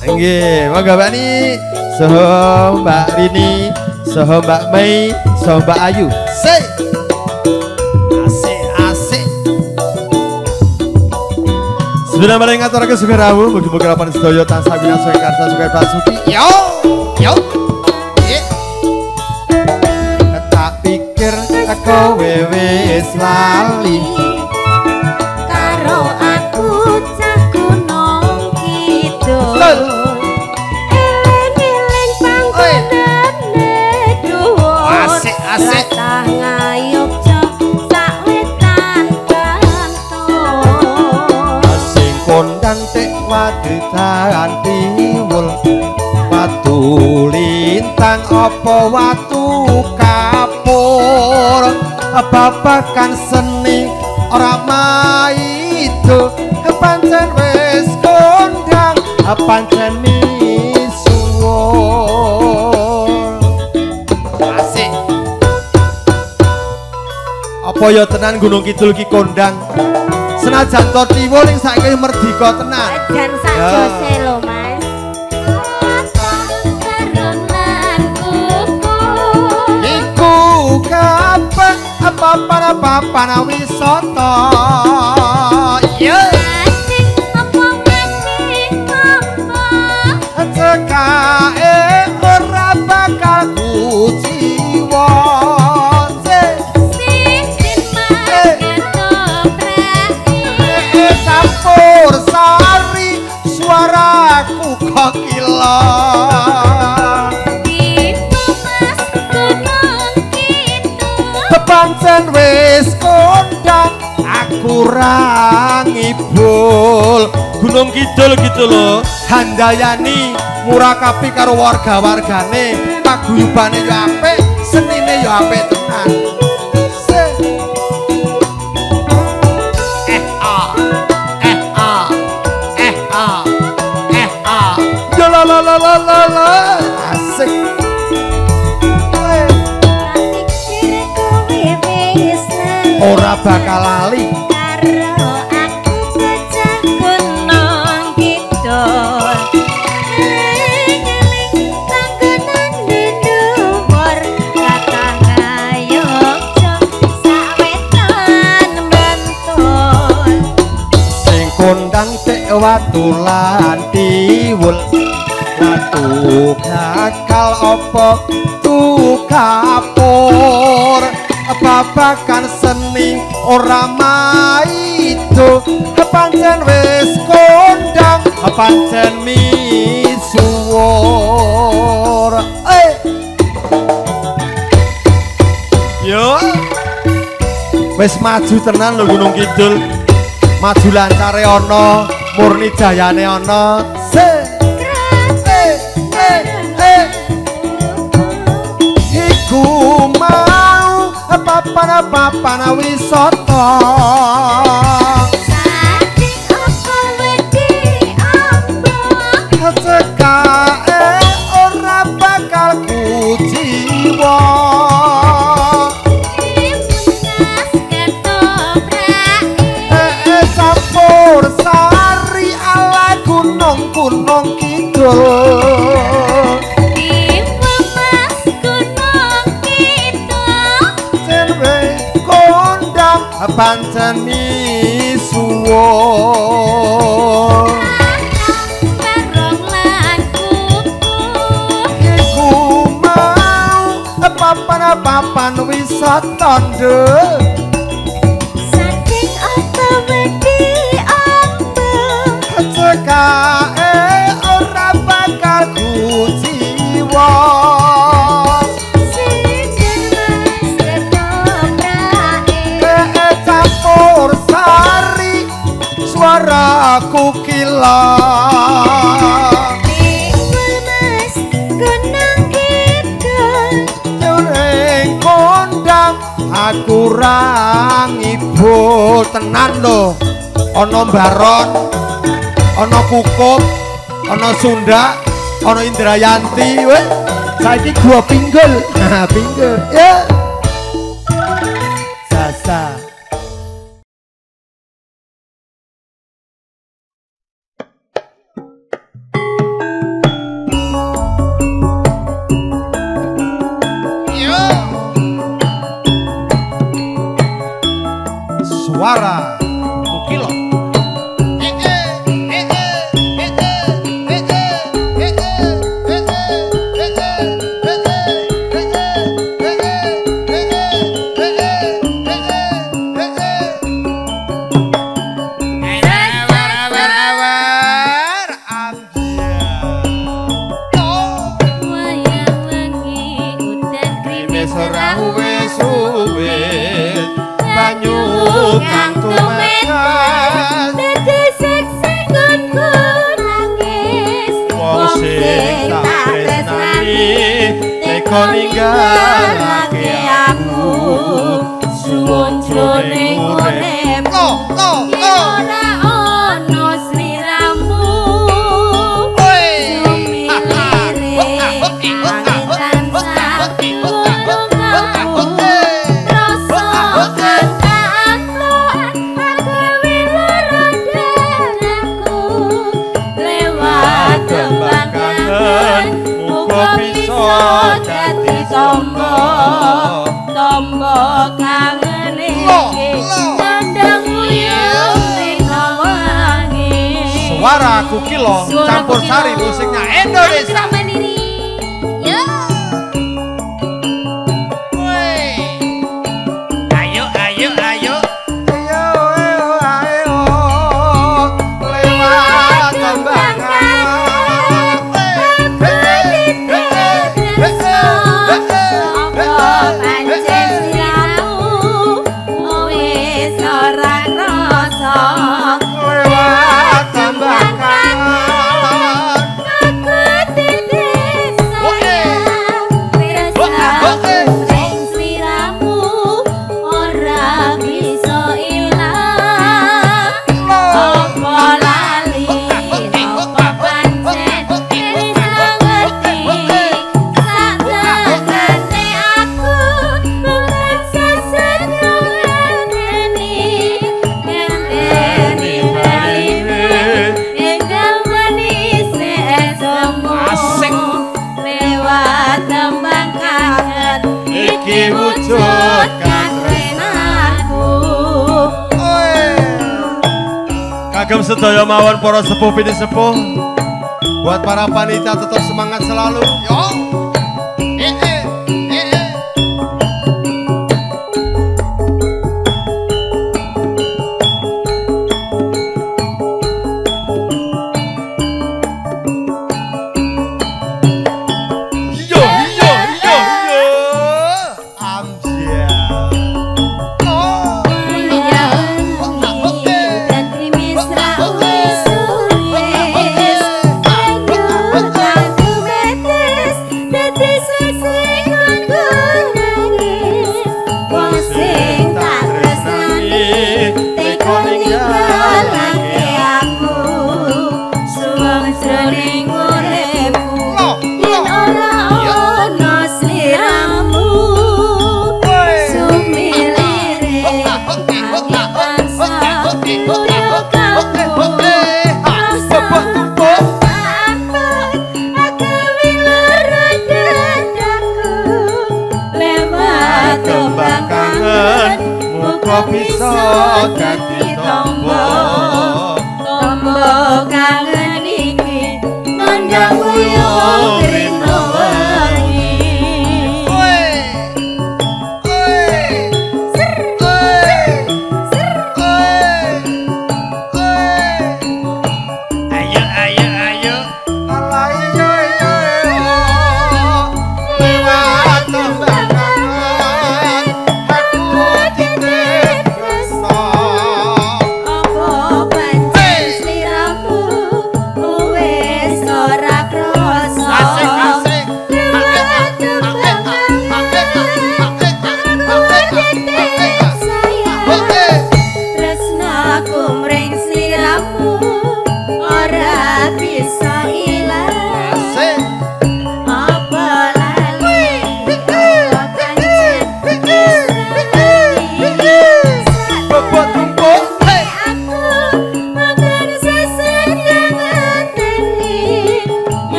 Nggih, monggo Mbak Ni, soho Mbak Rini, soho Mbak Mei, soho Mbak Ayu. Sik. Asik, asik. Sebenarnya maring ngaturaken sugih rawuh, mugi-mugi lapan sedaya tansah winasoi karsa sugih basuki. Yo, yo. Tak pikir kowe wis lali. Wadu tiwul. Watu lintang apa watu kapur? Babakan seni ora maido pancen wis kondang pancen ya tenan Gunung Kidul ki kondang senajan to tiwul ning saiki merdika tenan. Ajan sak jose lo Mas. Iku kapan apa para papana wisata. Yeah. Aku rangibul Gunung Kidul gitu loh. Handayani murakapi karo warga-wargane. Paguyubane yo apik senine yo apik tenan. Se- eh ah eh watu lan tiwul. Watu kakal opo tu kapur. Babakan seni ora maido pancen wis kondang pancen misuwur. Eh. Yo. Wis maju tenan lho Gunung Kidul. Maju lancare ana murni jayane ana. Se. Eh eh eh iku mau papan-papan wisata tanda Saking ata wedi ambe. Cekae ora bakal ku jiwa Suara aku kilang aku rangibu tenan lho. Ana baron ana kukup ana sunda ana indrayanti. Weh saiki gua pinggul. Nah pinggul. Ya. sasa para sepuh bini sepuh Buat para panitia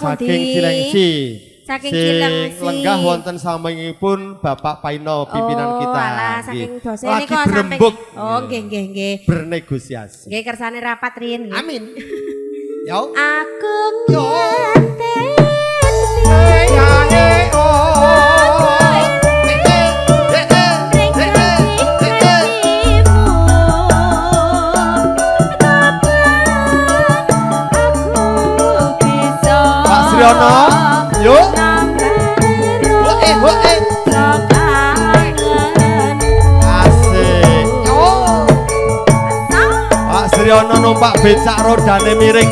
saking Cilengsi. Saking sing Cilengsi. lenggah wonten samengipun Bapak Paino pimpinan oh, kita. Alah, saking dosen Lagi berembuk. Oh, nggih nggih nggih. Bernegosiasi. Nggih kersane rapat rin. Amin. Yo. Aku numpak becak rodane miring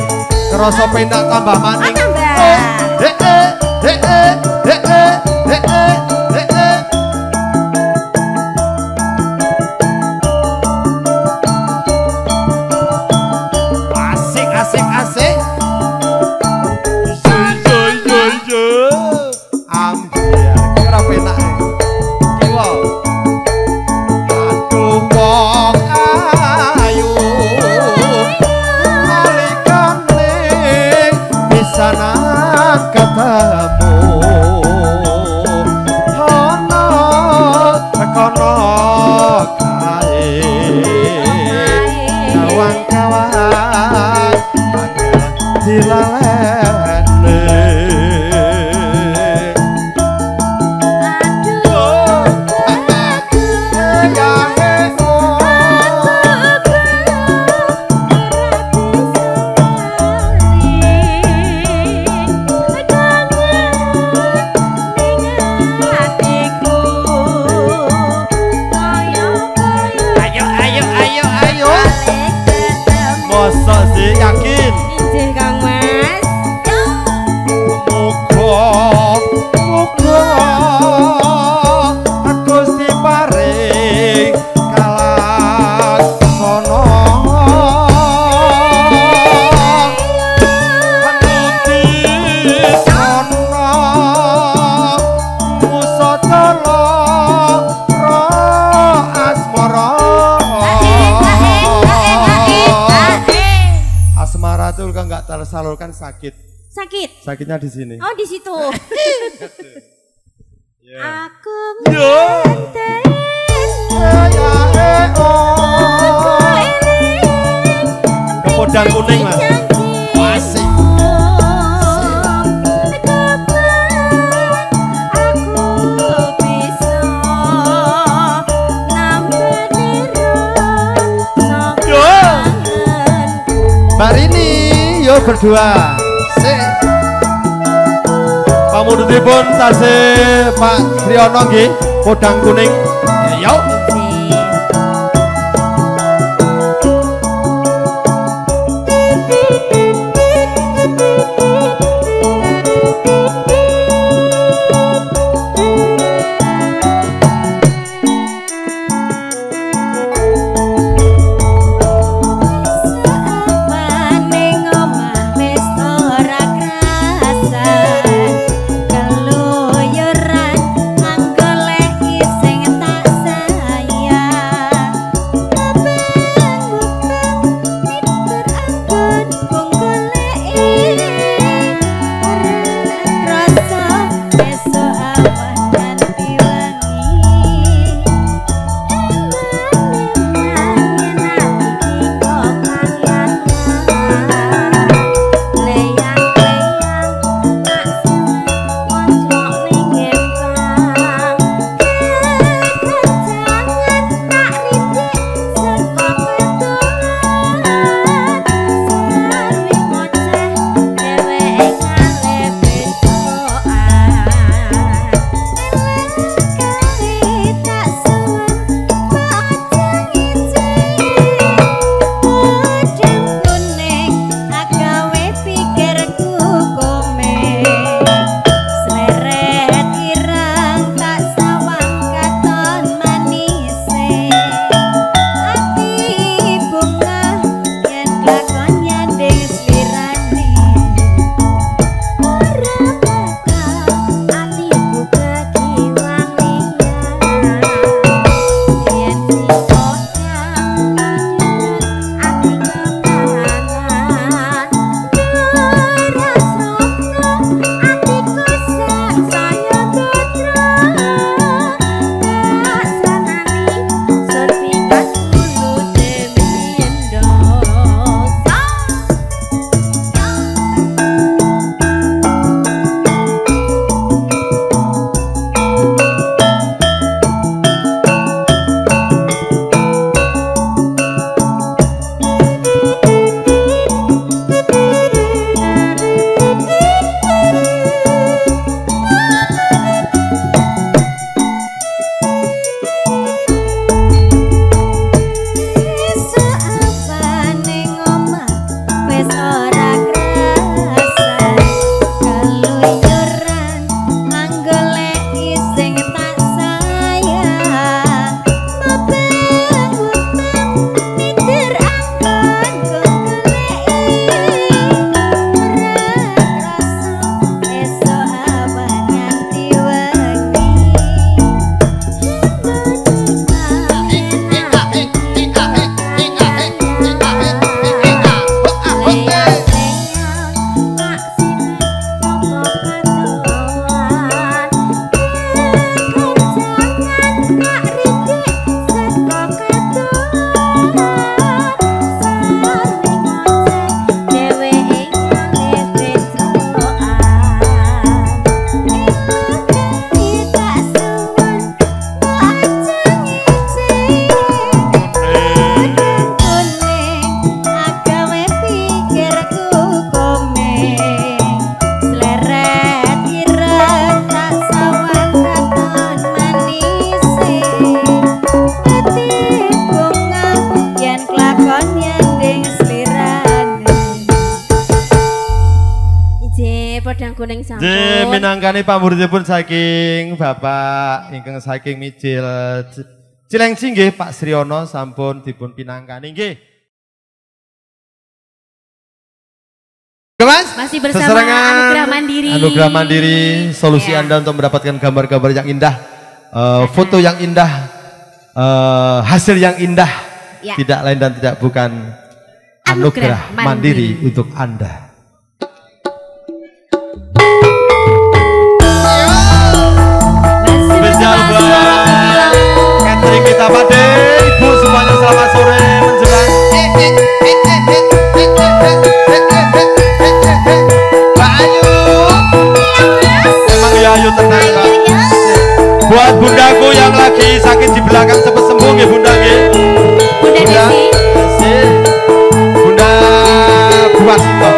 kerasa pendak tambah maning. Ah, tambah. Oh. Nossa sakit. Sakit. Sakitnya di sini. Oh, di situ. Aku. Kepodang kuning, yuk berdua. Murtipun tasih Pak Triyono nggih, kuning. Minangkani pamuripun saking Bapak ingkang saking Mijil Cilengsi nggih Pak Sriono sampun dipun pinangkani nggih. Mas, Masih bersama seserangan Anugerah Mandiri. Anugerah Mandiri, solusi Ya. Anda untuk mendapatkan gambar-gambar yang indah, eh, foto yang indah, eh, hasil yang indah, Ya. tidak lain dan tidak bukan Anugerah anugerah, Mandiri. mandiri untuk Anda. Pada ibu semuanya selamat sore menjelang. Emang ya ayo tenang buat bundaku yang lagi sakit di belakang cepat sembuh ya bunda nggih. Bunda Desi. Bunda Buwasinto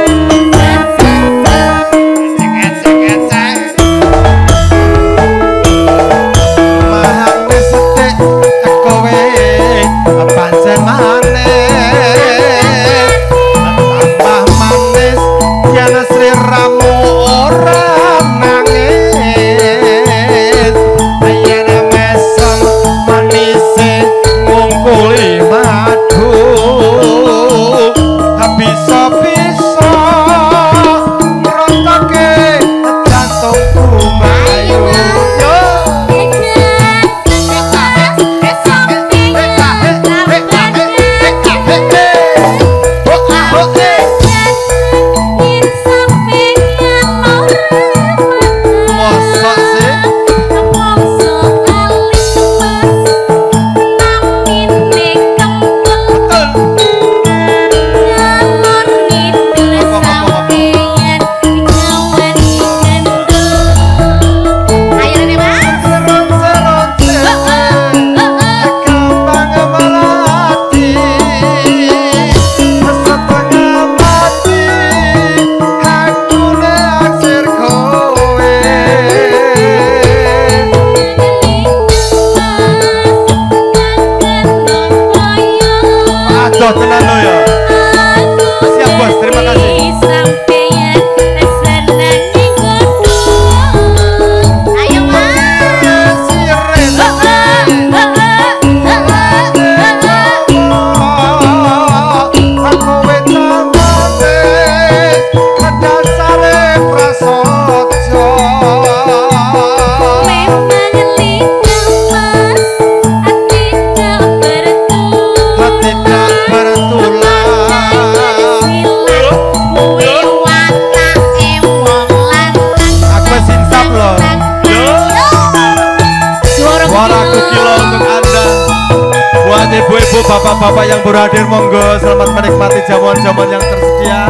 bapak-bapak yang berhadir Monggo selamat menikmati jamuan-jamuan yang tersedia.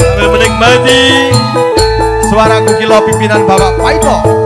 Sambil menikmati Suara kilo pimpinan Bapak Paito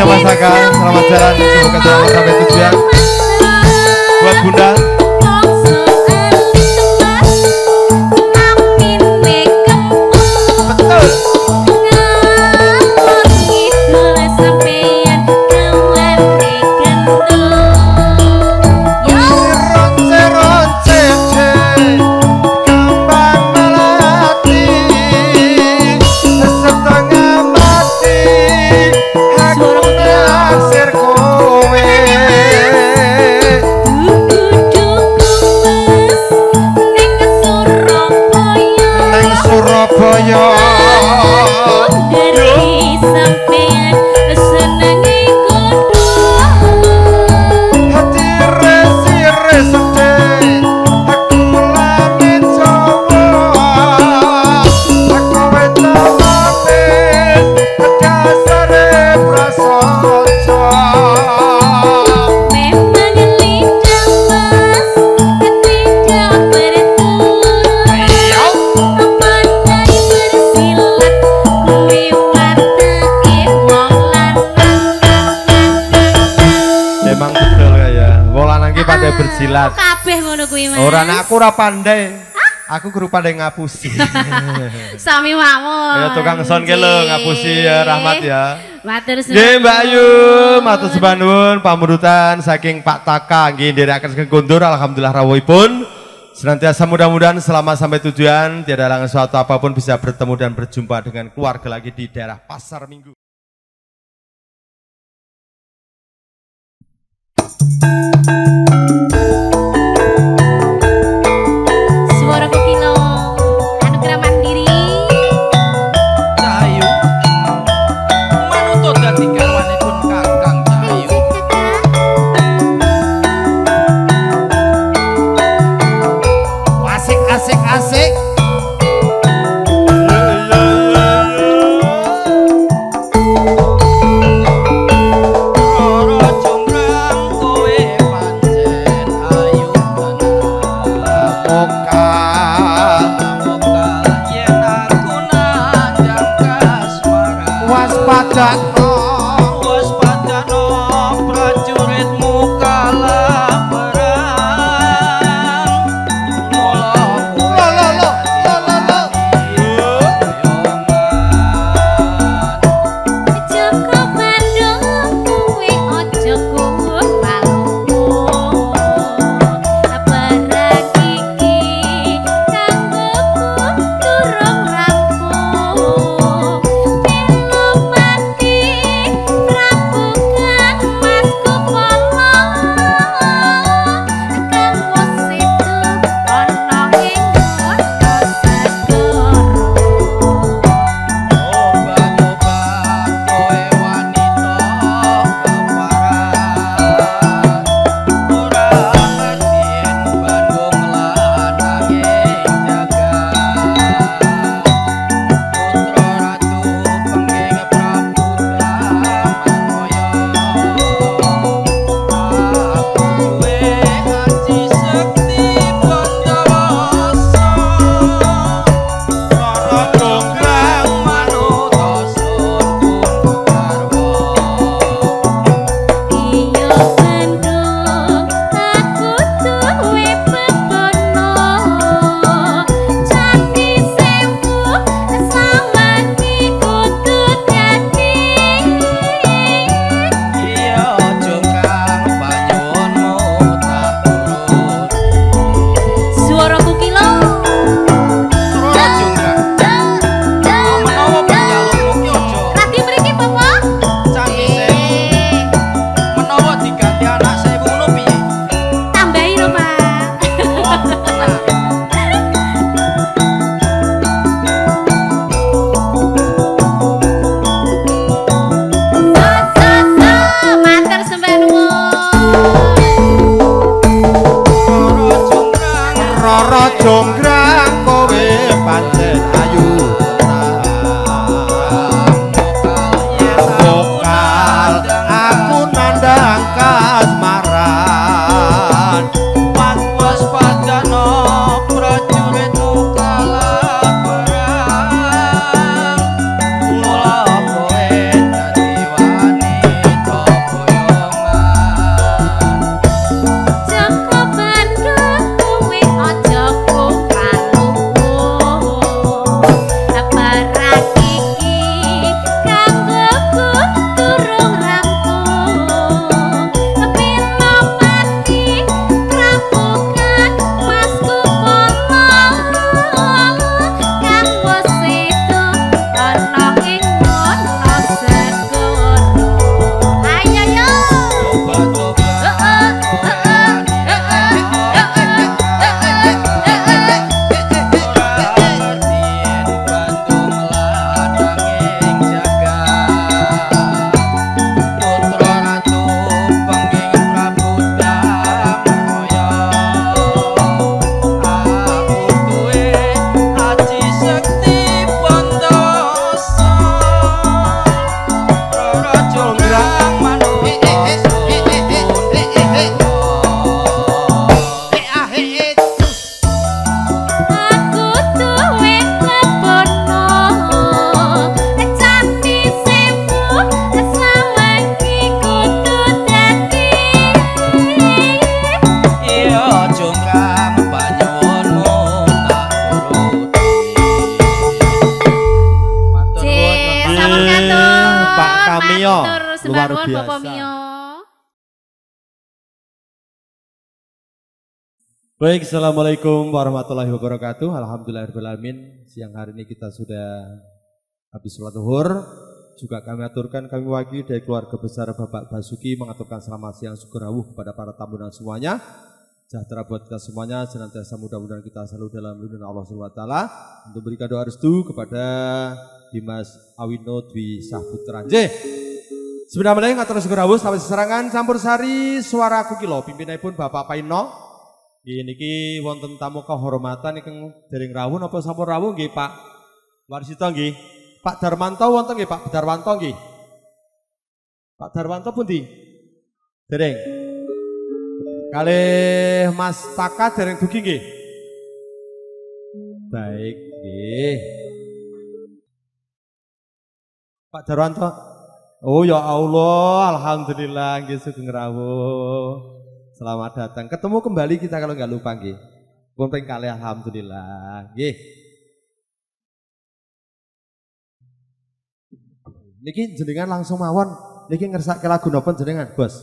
Mas Taka. Selamat jalan, semoga selamat sampai tujuan. Buat Bunda, mas Ora aku ora pandai. Aku guru pandai ngapusi. Sami mawon ya tukang son ki lho ngapusi ya Rahmat ya. Matur suwun Nggih Mbak Ayu, matur nuwun pamurutan saking Pak Taka nggih nderekaken saking kondur alhamdulillah rawuhipun. Senantiasa mudah-mudahan selama sampai tujuan tiada halangan suatu apa pun bisa bertemu dan berjumpa dengan keluarga lagi di daerah Pasar Minggu. Assalamualaikum warahmatullahi wabarakatuh. Alhamdulillahirrahmanirrahim. Siang hari ini kita sudah habis sholat zuhur. Juga kami aturkan kami wakili dari keluarga besar Bapak Basuki mengaturkan selamat siang syukur rawuh kepada para tamu dan semuanya. Sejahtera buat kita semuanya, senantiasa mudah-mudahan kita selalu dalam lindungan Allah taala. Untuk berikan doa restu kepada Dimas Awino Dwi Sahputra. Sebenarnya ngatur syukur rawuh sampai seserangan campur sari suara kukilo pimpinanipun Bapak Paino. Niki wonten tamu kehormatan ingkang dereng rawuh napa sampun rawuh nggih Pak Warsito nggih. Pak Darmanto wonten nggih Pak Darmanto nggih. Pak Darmanto pundi? Dereng. Kalih Mas Taka dereng dugi nggih. Baik nggih. Pak Darwanto. Oh ya Allah, alhamdulillah nggih sugeng rawuh. Selamat datang. Ketemu kembali kita kalau nggak lupa nggih. Pun kali alhamdulillah. Nggih. Niki jenengan langsung mawon. Niki ngersake lagu napa jenengan, Bos?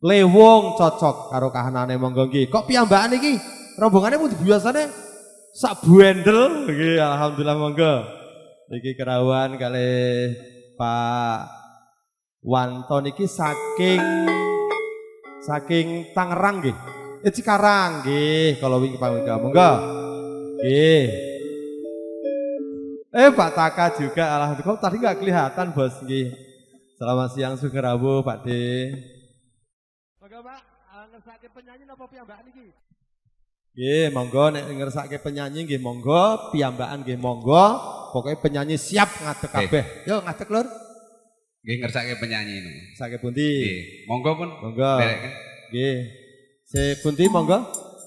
Lewong cocok karo kahanane monggo nggih. Kok piyambakan iki? Rombongane pun biasane sak buendel nggih alhamdulillah monggo. Niki kerawan kali Pak Wanto niki saking saking Tangerang nggih. Eh Cikarang nggih, kalau wingi pamika monggo. Nggih. Eh Pak Taka juga alhamdulillah kok tadi nggak kelihatan bos nggih. Selamat siang sugeng rawuh Pak De. Monggo Pak, ngersake penyanyi napa piyambakan iki? Nggih, monggo nek ngersake penyanyi nggih monggo, piyambakan nggih monggo. Pokoknya penyanyi siap ngadeg kabeh. Yo ngadeg Lur. Nggih ngersake penyanyi ini. Sake pundi? Nggih, monggo pun. Monggo. Nggih. Se pundi monggo?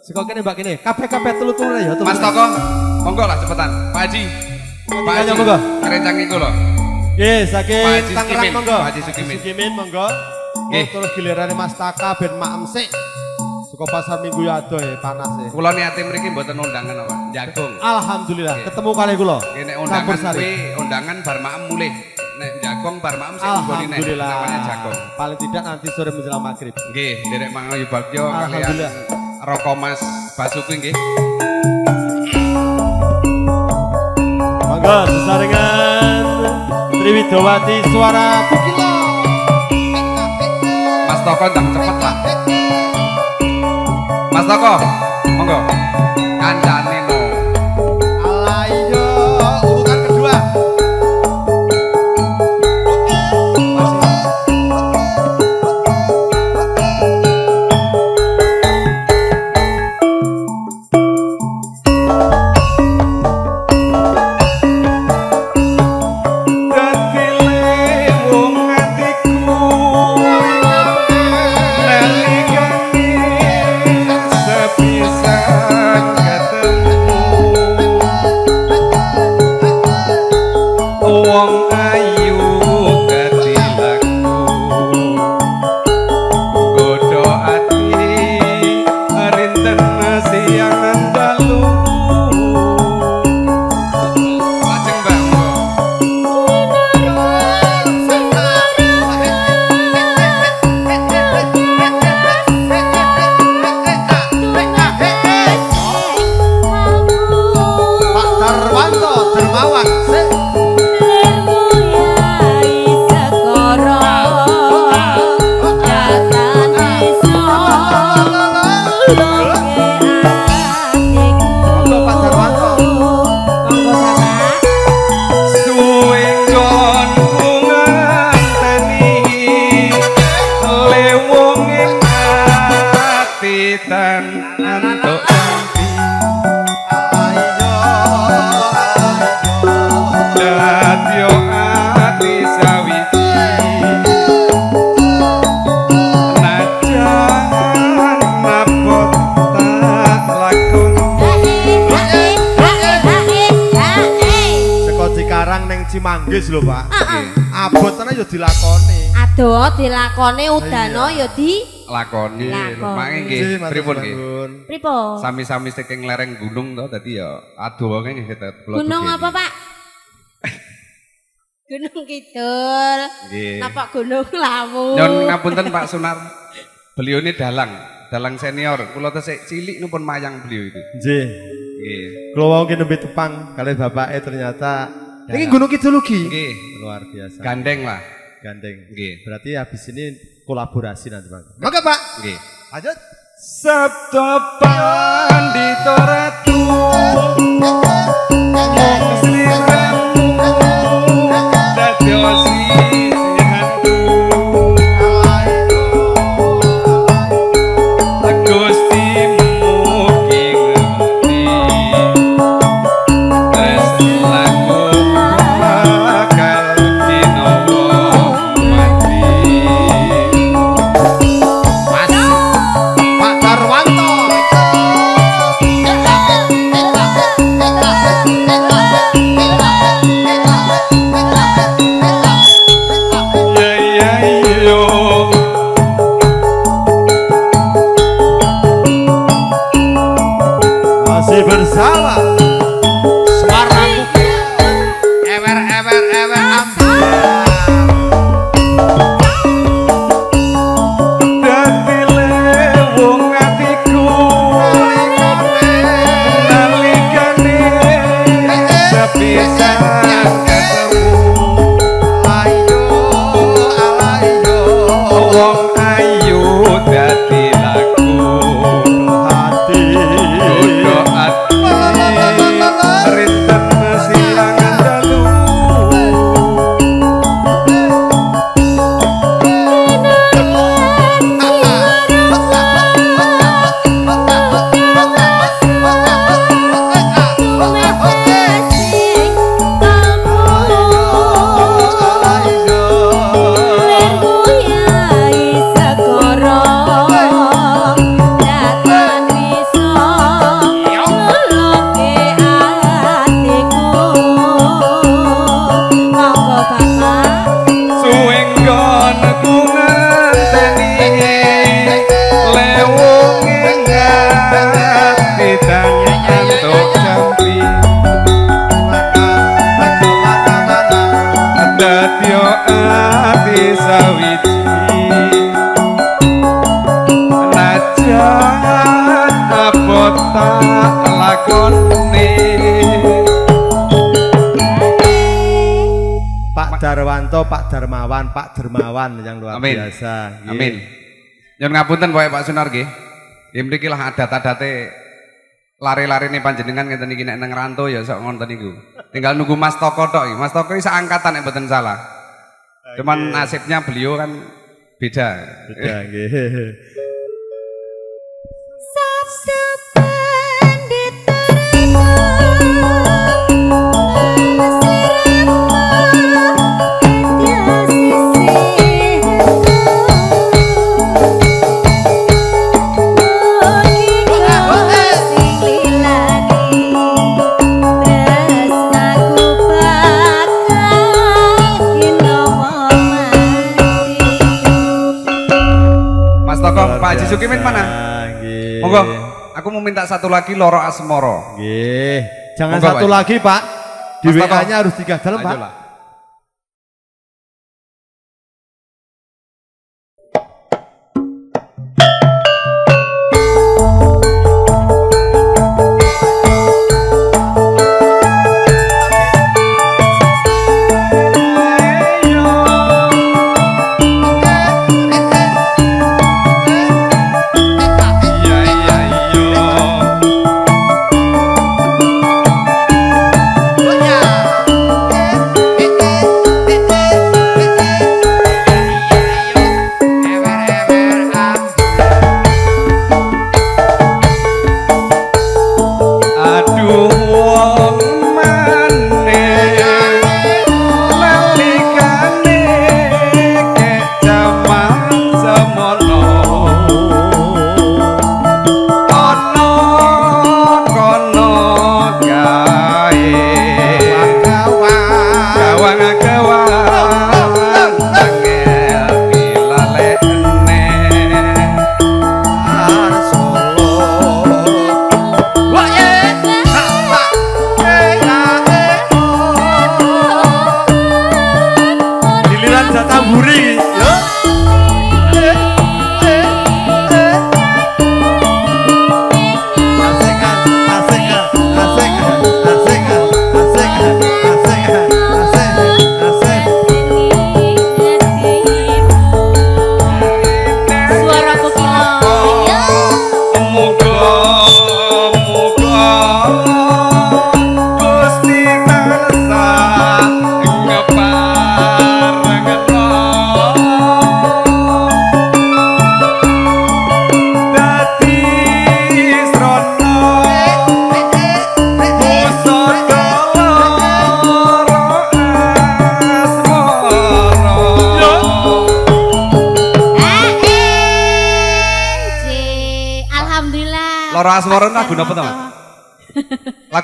Seko kene Mbak kene. Kabeh-kabeh telu-telu ya. Mas Toko, monggo lah cepetan. Pak Haji. Pak Haji. monggo. Kerencang iku lho. Nggih, Pak saking Haji Tangerang monggo. Pak Haji Sukimin. Sukimin monggo. Nggih. Oh, Terus giliran Mas Taka ben maem sik. Suka pasar minggu ya adoh ya panas ya. Kula niate mriki mboten undangan apa, jagung. Alhamdulillah ketemu kali kula. Campur undangan kuwi undangan bar maem mulih. Nek jagung bar maem sing nggone nek namanya jagung. Paling tidak nanti sore menjelang maghrib. Nggih, derek Mangayu Bagyo kalian. Roko Mas Basuki nggih. Monggo sesarengan Triwidowati suara Kukilo. Mas Toko ndang cepet lah. Mas Toko, monggo. Kancane lakoni Lakoni. makane nggih pripun nggih pripun? sami-sami saking lereng gunung to dadi ya adoh nggih kita kula Gunung apa, Pak? Gunung Kidul. Nggih. Napa Gunung Lawu? Nyon ngapunten Pak Sunar. Beliau ini dalang, dalang senior. Kula tesih cilik nu pun mayang beliau itu. Nggih. Nggih. Kalau mau kita lebih tepang, kalian bapaknya ternyata ini Gunung Kidul lagi. Nggih. Luar biasa. Gandeng lah. Gandeng. Nggih. Berarti habis ini kolaborasi nanti bang. Maka pak. Nggih. Lanjut. Sabda pandita ratu Darwanto, Pak Darmawan, Pak Dermawan yang luar Amin. biasa. Amin. Nyun ngapunten pokoke Pak Sunar nggih. Ya mriki lah adat-adate lari-lari nih panjenengan ngeten iki nek nang rantau ya sok ngonten niku. Tinggal nunggu Mas Toko tok. Mas Toko iki seangkatan nek mboten salah. Cuman nasibnya beliau kan beda. Beda, nggih. Monggo. Aku mau minta satu lagi loro asmoro. Nggih. Jangan Monggo, satu Pak. lagi, Pak. Di. WA-nya harus tiga dalam, Pak.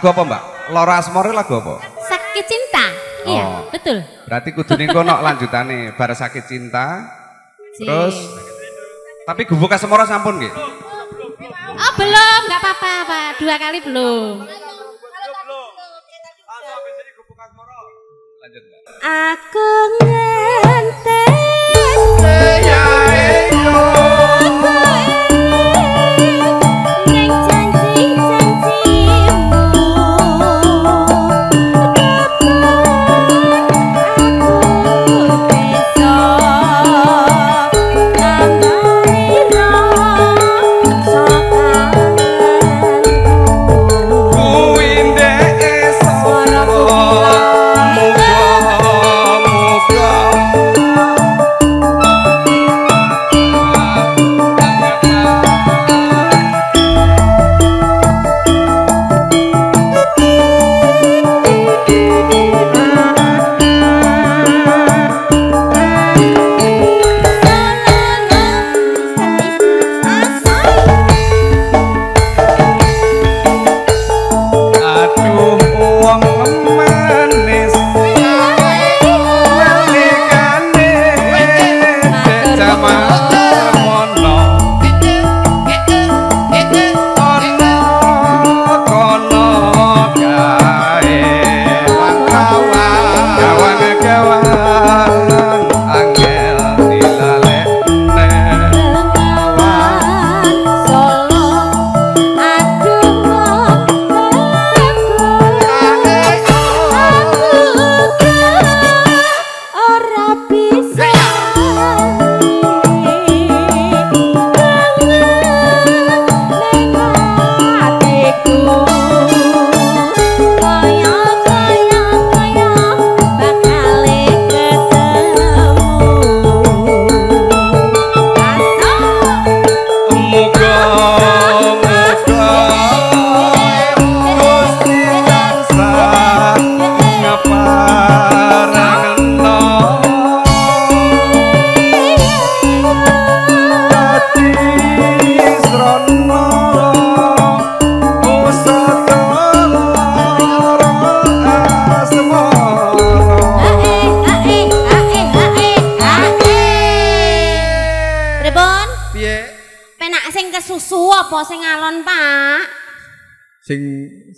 Lagu apa, Mbak? Loro Asmara lagu apa? Sakit cinta. Iya, Oh. betul. Berarti kudune kono lanjutane bar sakit cinta. Ci. Terus tapi gubuk Asmara sampun nggih? Oh, belum, nggak apa-apa, Pak. Dua kali belum.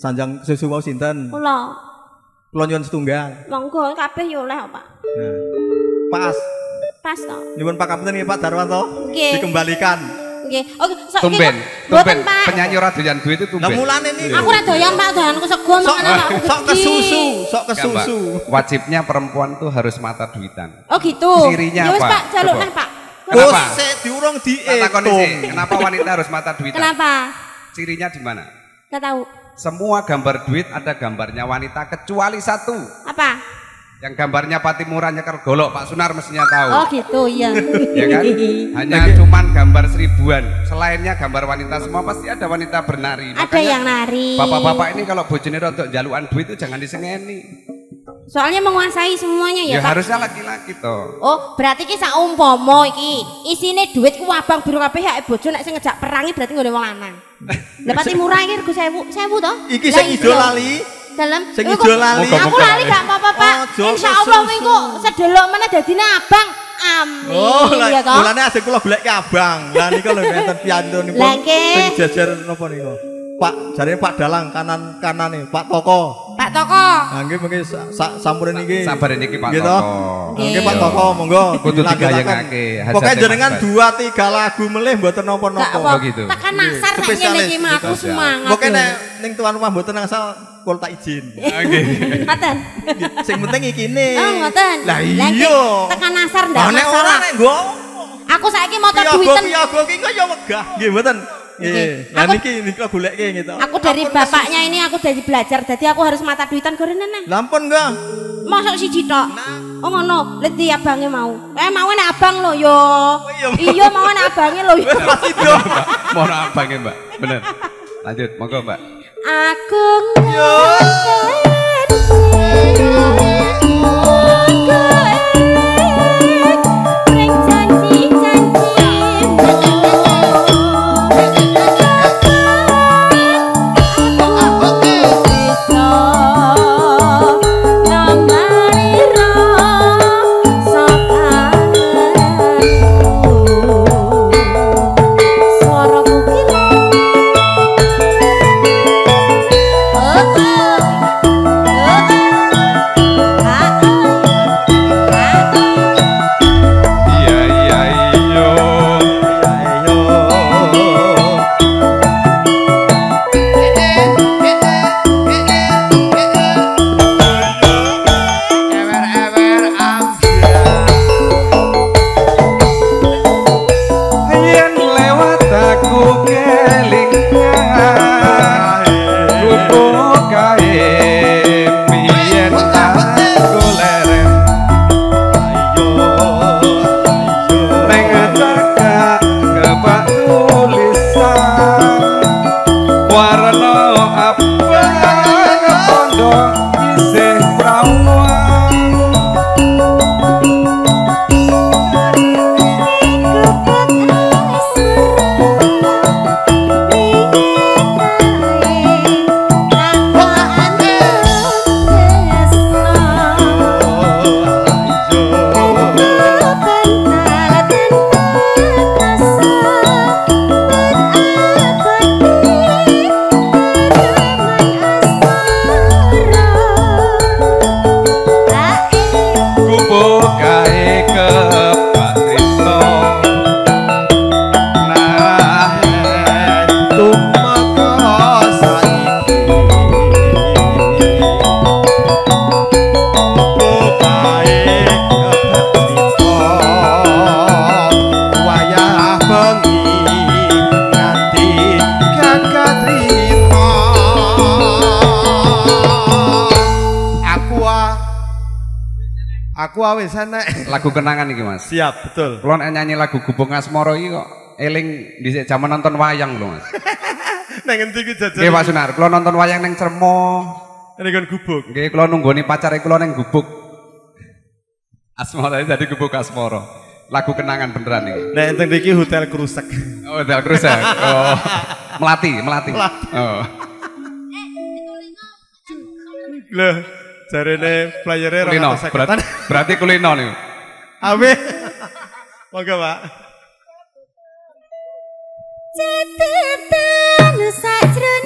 Sanjang susu mau sinten? Kula Kula nyuwun setunggal. monggo kabeh yo oleh, Pak. Nah. Pas. Pas to. Nyuwun Pakapunten nggih Pak Darwanto. Nggih. Dikembalikan. Nggih. Oke, sok Tumben, tumben Pak. penyanyi ora doyan duit itu Lah tumben. mulane niki. Aku ora doyan, Pak, doyanku sego sok tak sok ke rugi. susu, sok ke Enggak, Mbak. susu. Wajibnya perempuan tuh harus mata duitan. Oh gitu. Cirinya Ya wis, apa? Pak, jaluk neh, Pak. Kenapa? Oh, sik diurung diitung. kenapa wanita harus mata duitan? Kenapa? Cirinya di mana? Enggak tahu. Semua gambar duit ada gambarnya wanita kecuali satu. Apa? Yang gambarnya Pati Murah nyeker golok Pak Sunar mestinya tahu. Oh gitu, iya. Ya kan? Hanya cuman gambar seribuan. Selainnya gambar wanita semua pasti ada wanita bernari. Ada Makanya yang nari. Bapak-bapak ini kalau bojone untuk jaluan duit itu jangan disengeni. Soalnya menguasai semuanya ya, Ya, Pak. harusnya laki-laki toh. Oh, berarti ki sak umpama iki isine duit ku abang biru kabeh ya bojo nek sing ngejak perangi berarti nggone wong lanang. Lah pati murah iki rego 1000, 1000 to? Iki sing iya. ido lali. Dalam Sing ijo lali. Aku lali gak apa-apa, Pak. Insyaallah mengko sedelok meneh dadine abang. Amin. Oh, lah ya toh? mulane asik kula golek abang. Lah niku lho ngenten piantunipun Lah, nggih. sing jajar napa niku? Pak jarine Pak Dalang kanan kanane Pak Toko. Pak Toko. Nah, nggih mungkin sa- sa- sampun niki. Sabar niki Pak Gitu. Toko. Nggih Pak Toko monggo Kudu digayengake, Pokoknya Mas jenengan Bas. dua tiga lagu melih mboten napa-napa. apa. Oh, gitu. Tekan nasar sak ngene iki mah aku semangat. Pokoknya lho. nek ning tuan rumah mboten asal kul tak izin. Oke. Ngoten. Sing penting iki ne. Oh, ngoten. Lah iya. Tekan nasar ndak nek ora nek nggo Aku saiki moto piyaga duiten. piyaga ki kok ya megah. Nggih mboten. Nggih. Lah niki niki kula goleke gitu. Aku dari bapaknya ini aku dari belajar, jadi aku harus mata duitan gore nene. Lampun enggak? Masuk siji tok. Oh ngono, leti abange mau. Eh mau nek abang lo yo. iya, Mbak. Iya mau nek abange lo yo. Mbak, mohon abang ya Mbak. Bener. Lanjut, monggo Mbak. Aku Yo. Suara Wis enek Lagu kenangan iki mas Siap, betul Kulon nyanyi lagu Gubuk Asmoro iki kok eling dhisik jaman nonton wayang lho Mas. Nang endi ki jajan Nggih Pak Sunar, kula nonton wayang ning Cermo. Kan gubuk Nggih kula nunggoni pacare kula ning Gubuk. Asmoro jadi Gubuk Asmoro. Lagu kenangan beneran iki. Nah, enten iki hotel krusek. Oh, Cruz ya. Oh. Melati, Melati. Oh. Loh, jarene playere Kulino, 250 berarti, berarti kulino nih. Awe. Moga, Pak. Cetetan sajroning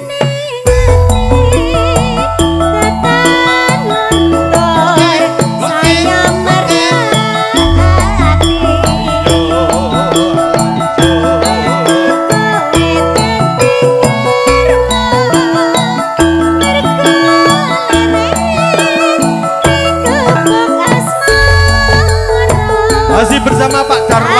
Bersama Pak Darwanto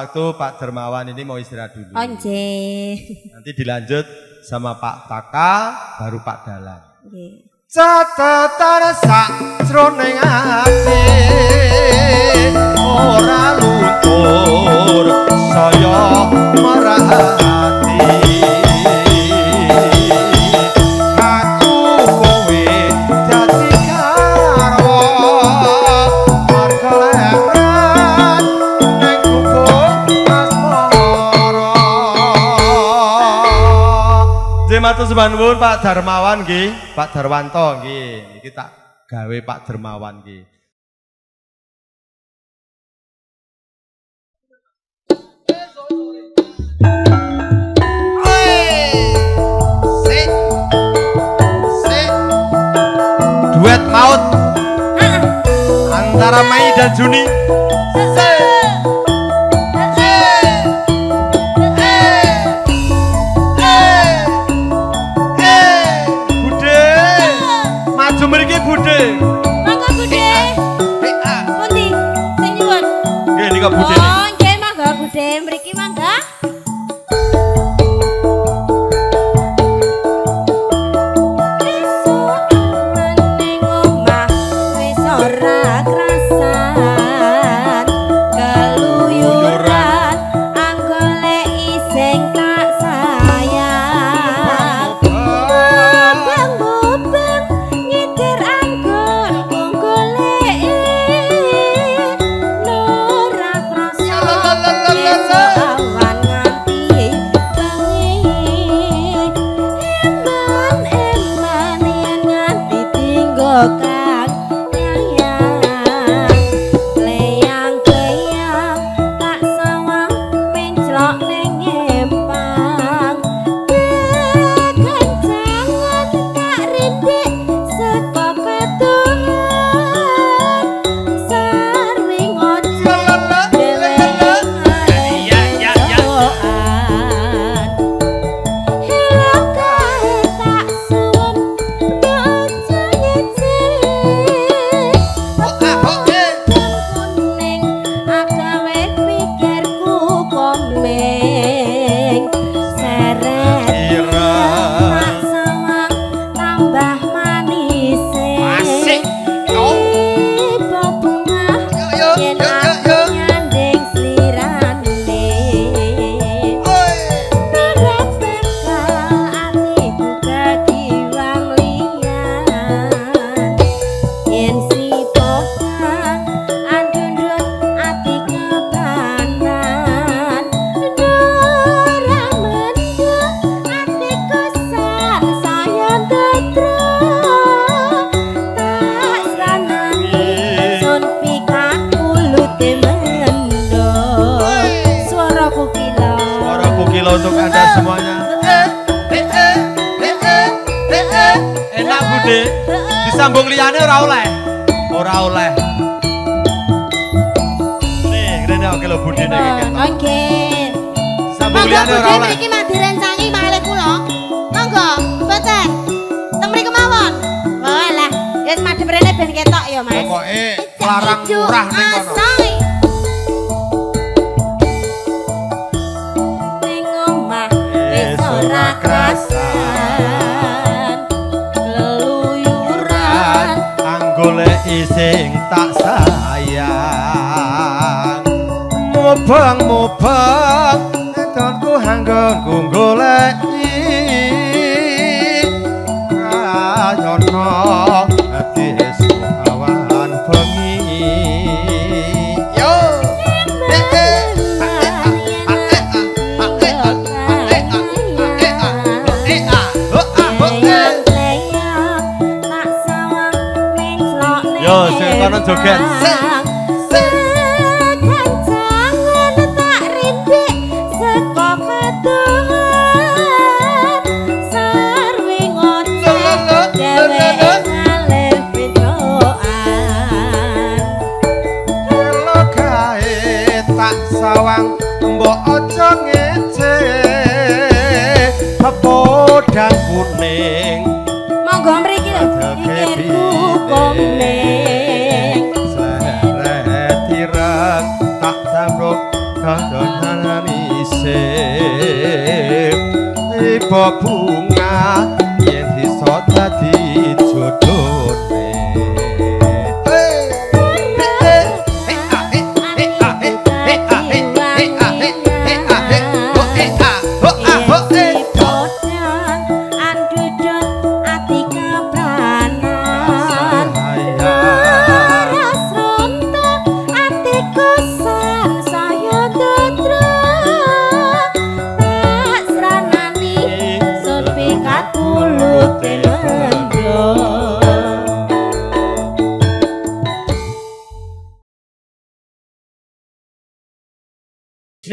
waktu Pak Dermawan ini mau istirahat dulu. Nanti dilanjut sama Pak Taka, baru Pak Dalang. Catatan sak ora luntur saya. sumanuwun Pak Darmawan Ki, Pak Darwanto Ki, Iki tak gawe Pak Dermawan Ki. Duet maut antara Mei dan Juni. 아, 아, 볼 때는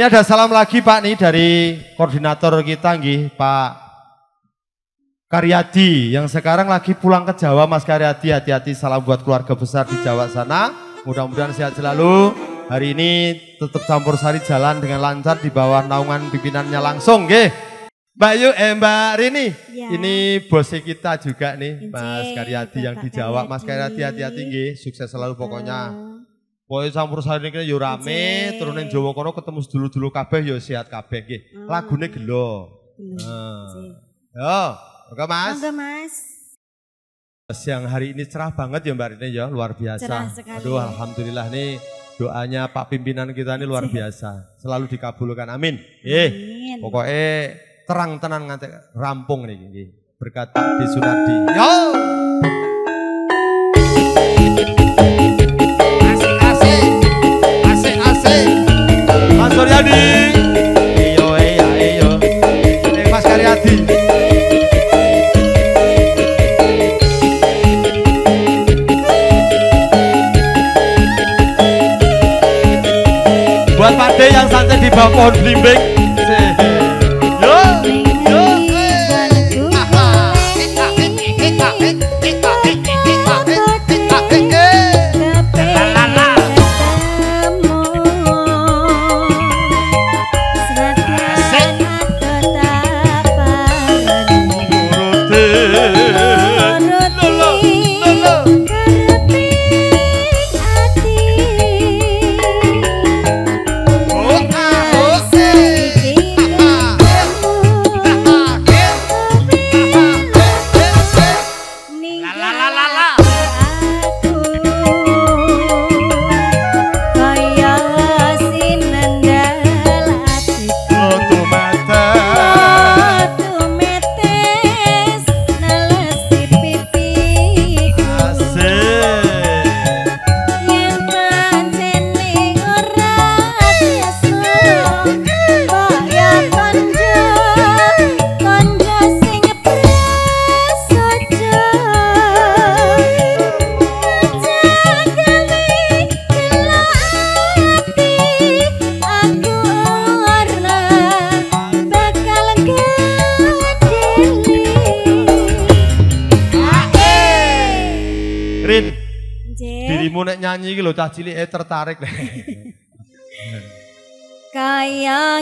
Ini ada salam lagi Pak nih dari koordinator kita nggih Pak Karyadi yang sekarang lagi pulang ke Jawa. Mas Karyadi hati-hati salam buat keluarga besar di Jawa sana. Mudah-mudahan sehat selalu. Hari ini tetap campur sari jalan dengan lancar di bawah naungan pimpinannya langsung nggih. Mbak Yu eh Mbak Rini Ya. ini bosnya kita juga nih Mas Karyadi yang di Jawa. Mas Karyadi. Hati-hati sukses selalu pokoknya Pokoknya campur ini yo rame, Nggih. terus ning Jawa kono ketemu dulu-dulu kabeh yo sehat kabeh nggih. Hmm. Lagune gelo. Nah. Yo, oke Mas. Monggo Mas. Siang hari ini cerah banget ya Mbak Rini ya, luar biasa. Cerah sekali. Aduh, alhamdulillah nih doanya Pak pimpinan kita ini luar biasa. Selalu dikabulkan. Amin. Eh, pokoknya terang tenan nganti rampung nih nggih. Berkat Pak Sunardi. Yo! Suryadi. Iyo iya iyo. Ini Mas Karyadi. Buat Pak D yang santai di bawah pohon blimbing. Nyanyi iki lho cah cilik eh tertarik deh. Kaya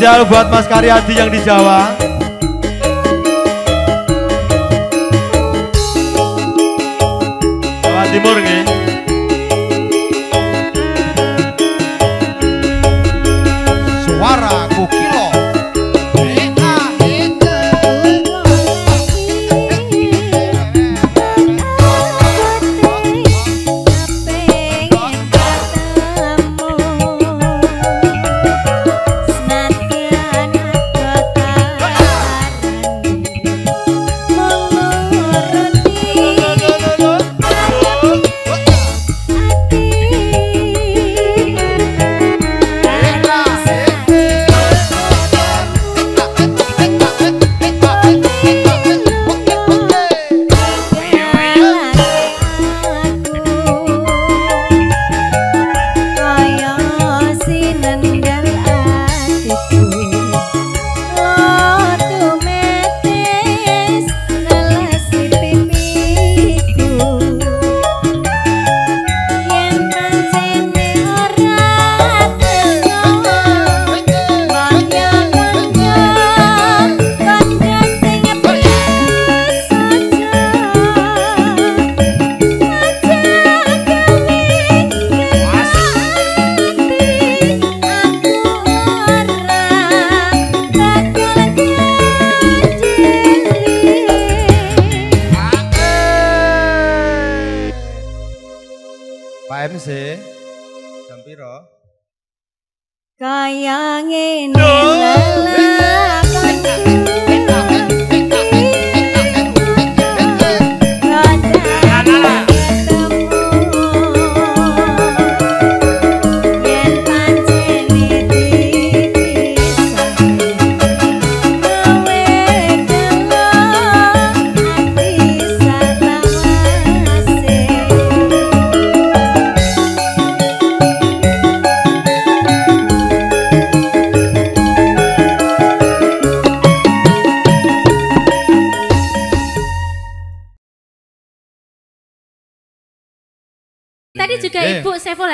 Spesial buat Mas Karyadi yang di Jawa.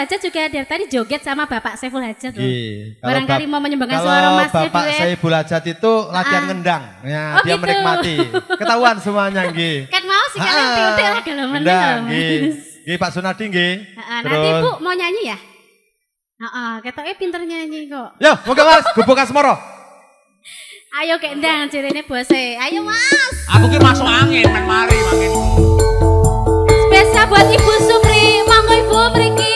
Hajat juga dari tadi joget sama Bapak Saiful Hajat loh. Iya. Barangkali mau menyumbangkan suara masnya Bapak duet. saya Ibu Lajat itu latihan Ah. ngendang. Ya, Oh, dia gitu. menikmati. Ketahuan semuanya nggih. Kan mau sih kalian Ah, tiutik lah kalau loh, nggih. Mas. Nggih Pak Sunardi nggih. Ah, Nanti Bu mau nyanyi ya? Heeh, ketoknya pinter nyanyi kok. Yo, moga Mas, gubuk asmoro. Ayo kek ndang cirine bose. Ayo Mas. Aku ki masuk angin men mari mangin. Spesial buat Ibu Supri. ពូប្រគី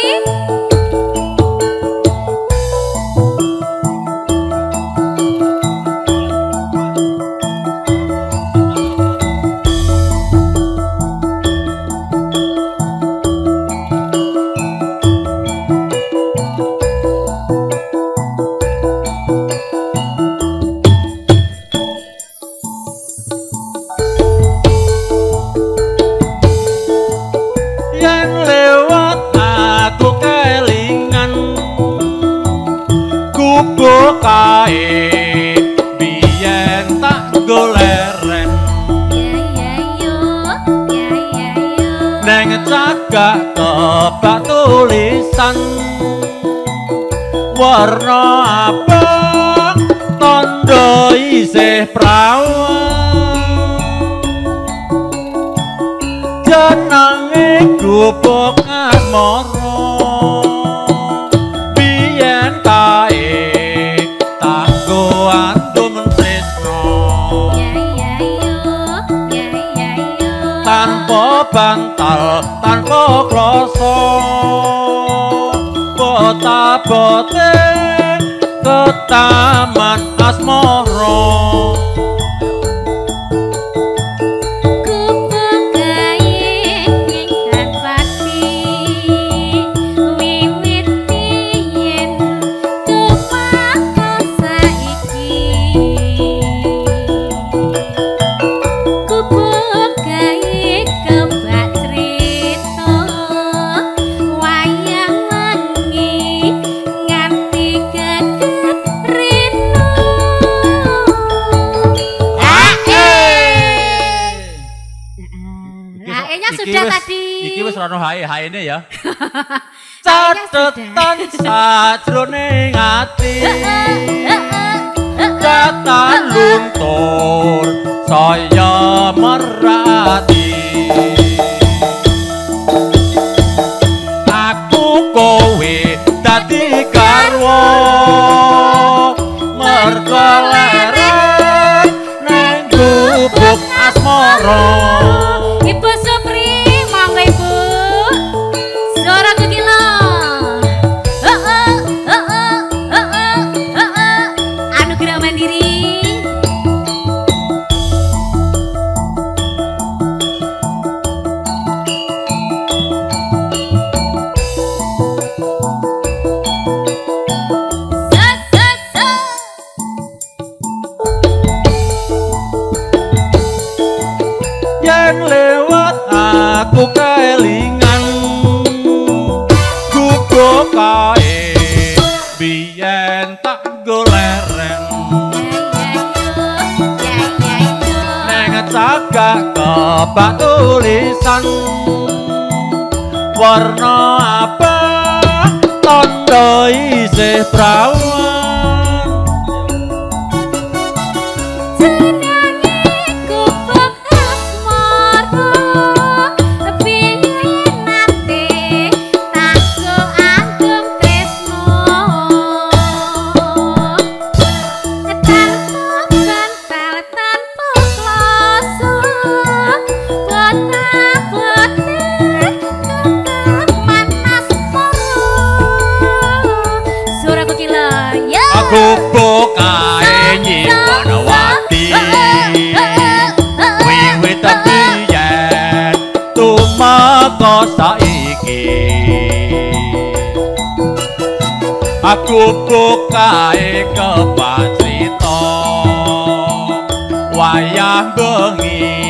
Warna abang Tondo isih prawan. Jenenge gubuk asmara biyen kae tanggo andum tresno. Tanpa bantal tanpa krasa bota-bote តាមាត់អស្មោ serono hae hae ini ya. Catetan sajrone ngati. Eh, eh, eh, Kata luntur saya merati. perawan aku bukae kepacita wayah bengi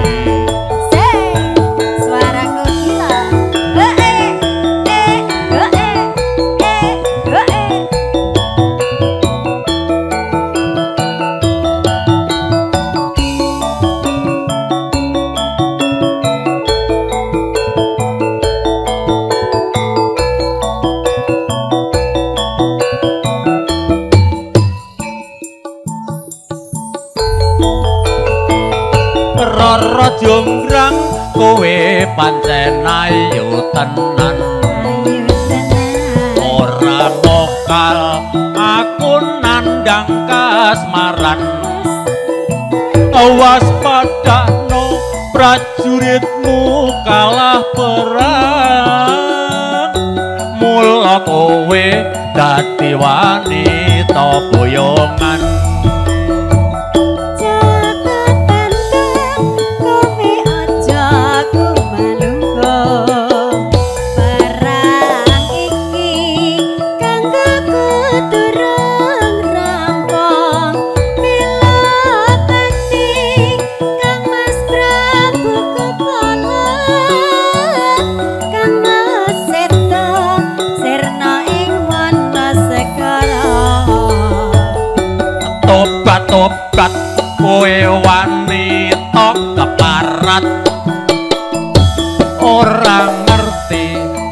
ติวา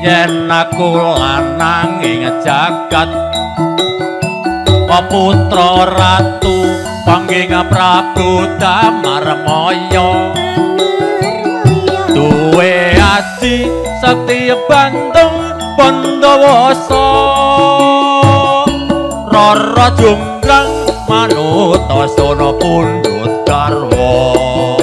yen aku lanang ing jagat putra ratu panggih prabu damar moyo duwe ati setia bantung pandawasa. Roro jungkang manut asana pundut garwa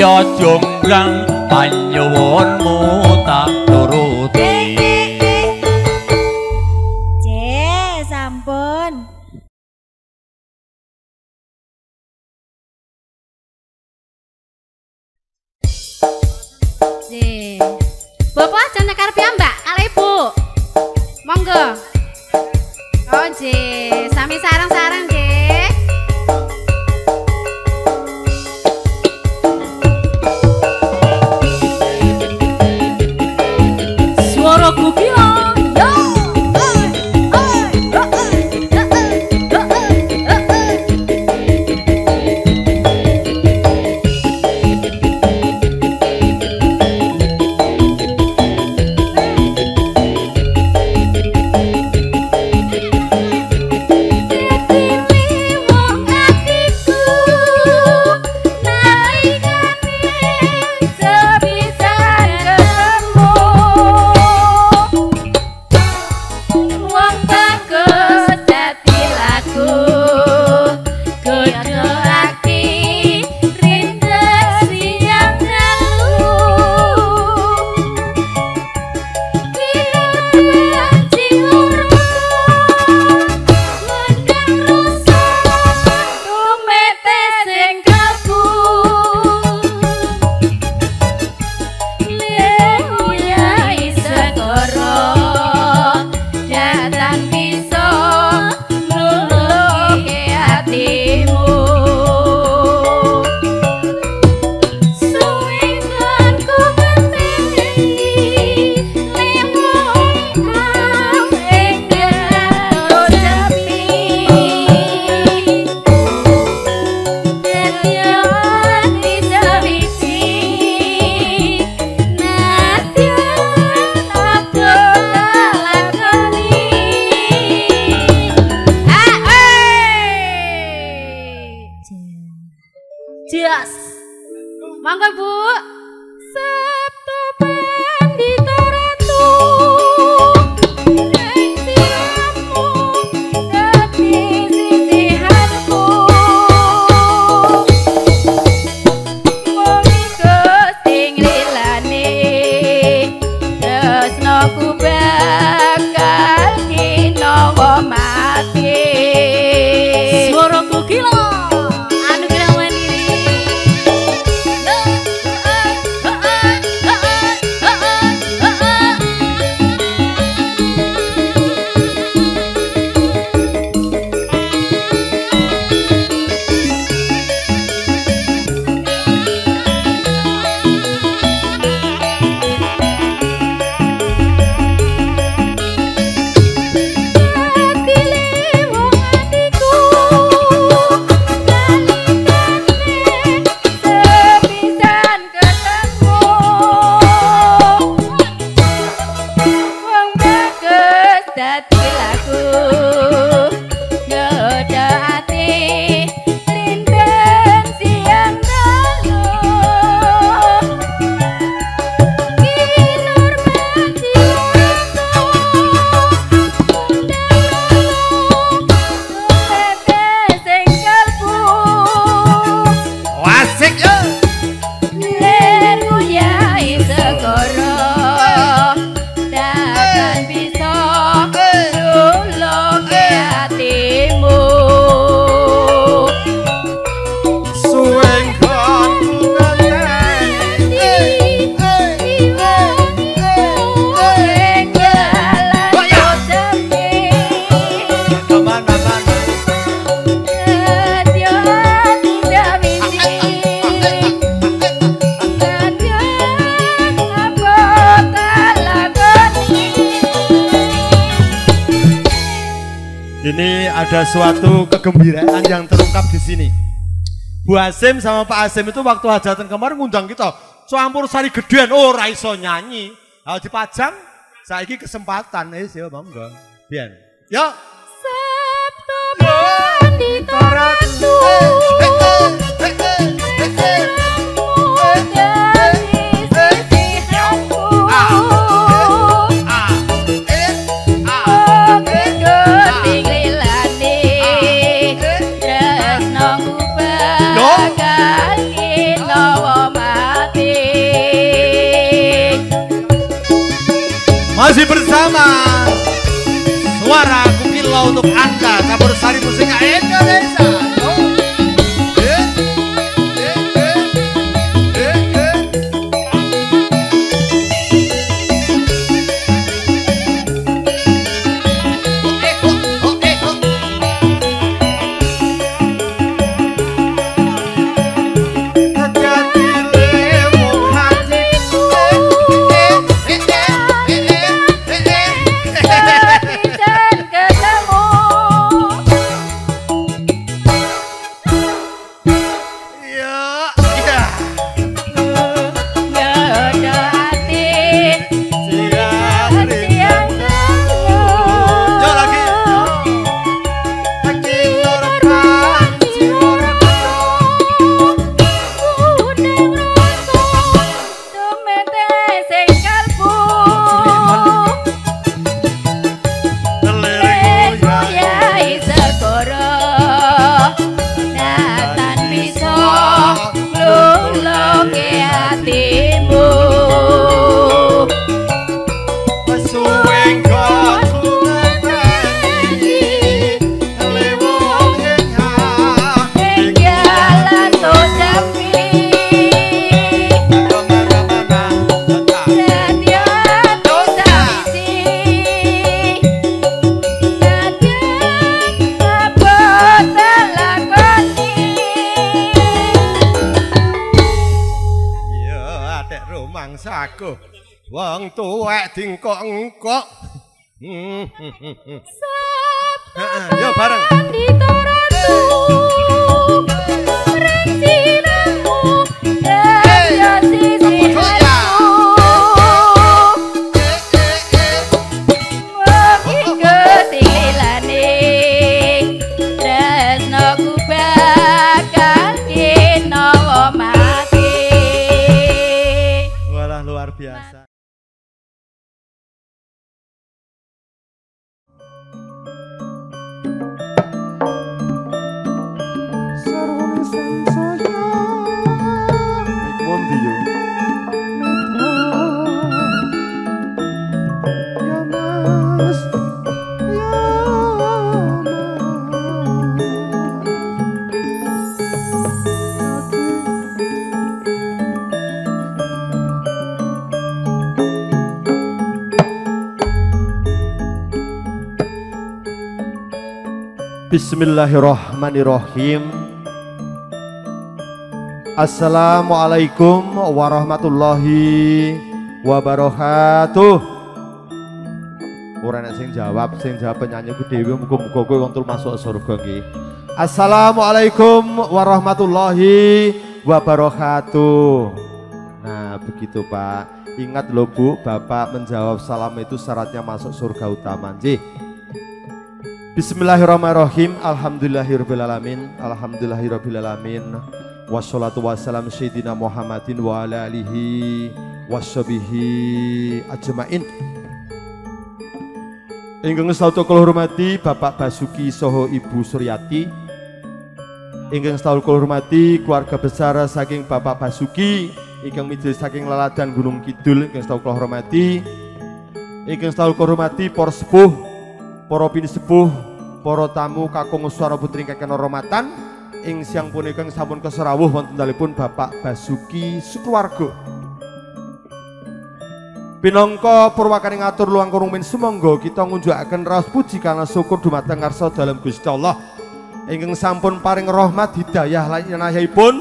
do chuồng răng thành nhiều bốn mũ tạc suatu kegembiraan yang terungkap di sini. Bu Asim sama Pak Asim itu waktu hajatan kemarin ngundang kita. Campur sari gedean, oh raiso nyanyi. Kalau dipajang, saiki kesempatan. Eh, ya monggo. Bian. Yuk. Sabtu pandita untuk Anda dingkok-engkok. Hmm, hmm, hmm, hmm. Heeh, Yo bareng. Bismillahirrahmanirrahim Assalamualaikum warahmatullahi wabarakatuh Ora nek sing jawab, sing jawab penyanyi ku dhewe muga-muga kowe wong masuk surga nggih. Assalamualaikum warahmatullahi wabarakatuh. Nah, begitu Pak. Ingat loh Bu, Bapak menjawab salam itu syaratnya masuk surga utama. Nggih. Bismillahirrahmanirrahim. Alhamdulillahirrahmanirrahim. Alhamdulillahirrahmanirrahim. Wassalatu wassalam Sayyidina Muhammadin wa ala alihi washabihi ajmain. Ingkang satu kula hormati Bapak Basuki Soho Ibu Suryati. Ingkang satu kula hormati keluarga besar saking Bapak Basuki ingkang midil saking Laladan Gunung Kidul ingkang satu kula hormati. Ingkang satu kula hormati para sepuh, para pinisepuh, para tamu kakung swara putri kakek hormatan ing siang punika sampun keserawuh wonten dalipun Bapak Basuki Sukewargo. Pinangka purwakane ngatur luang kurungmin sumangga kita ngunjukaken raos puji kana syukur dumateng ngarsa dalam Gusti Allah ingkang sampun paring rahmat hidayah lan inayahipun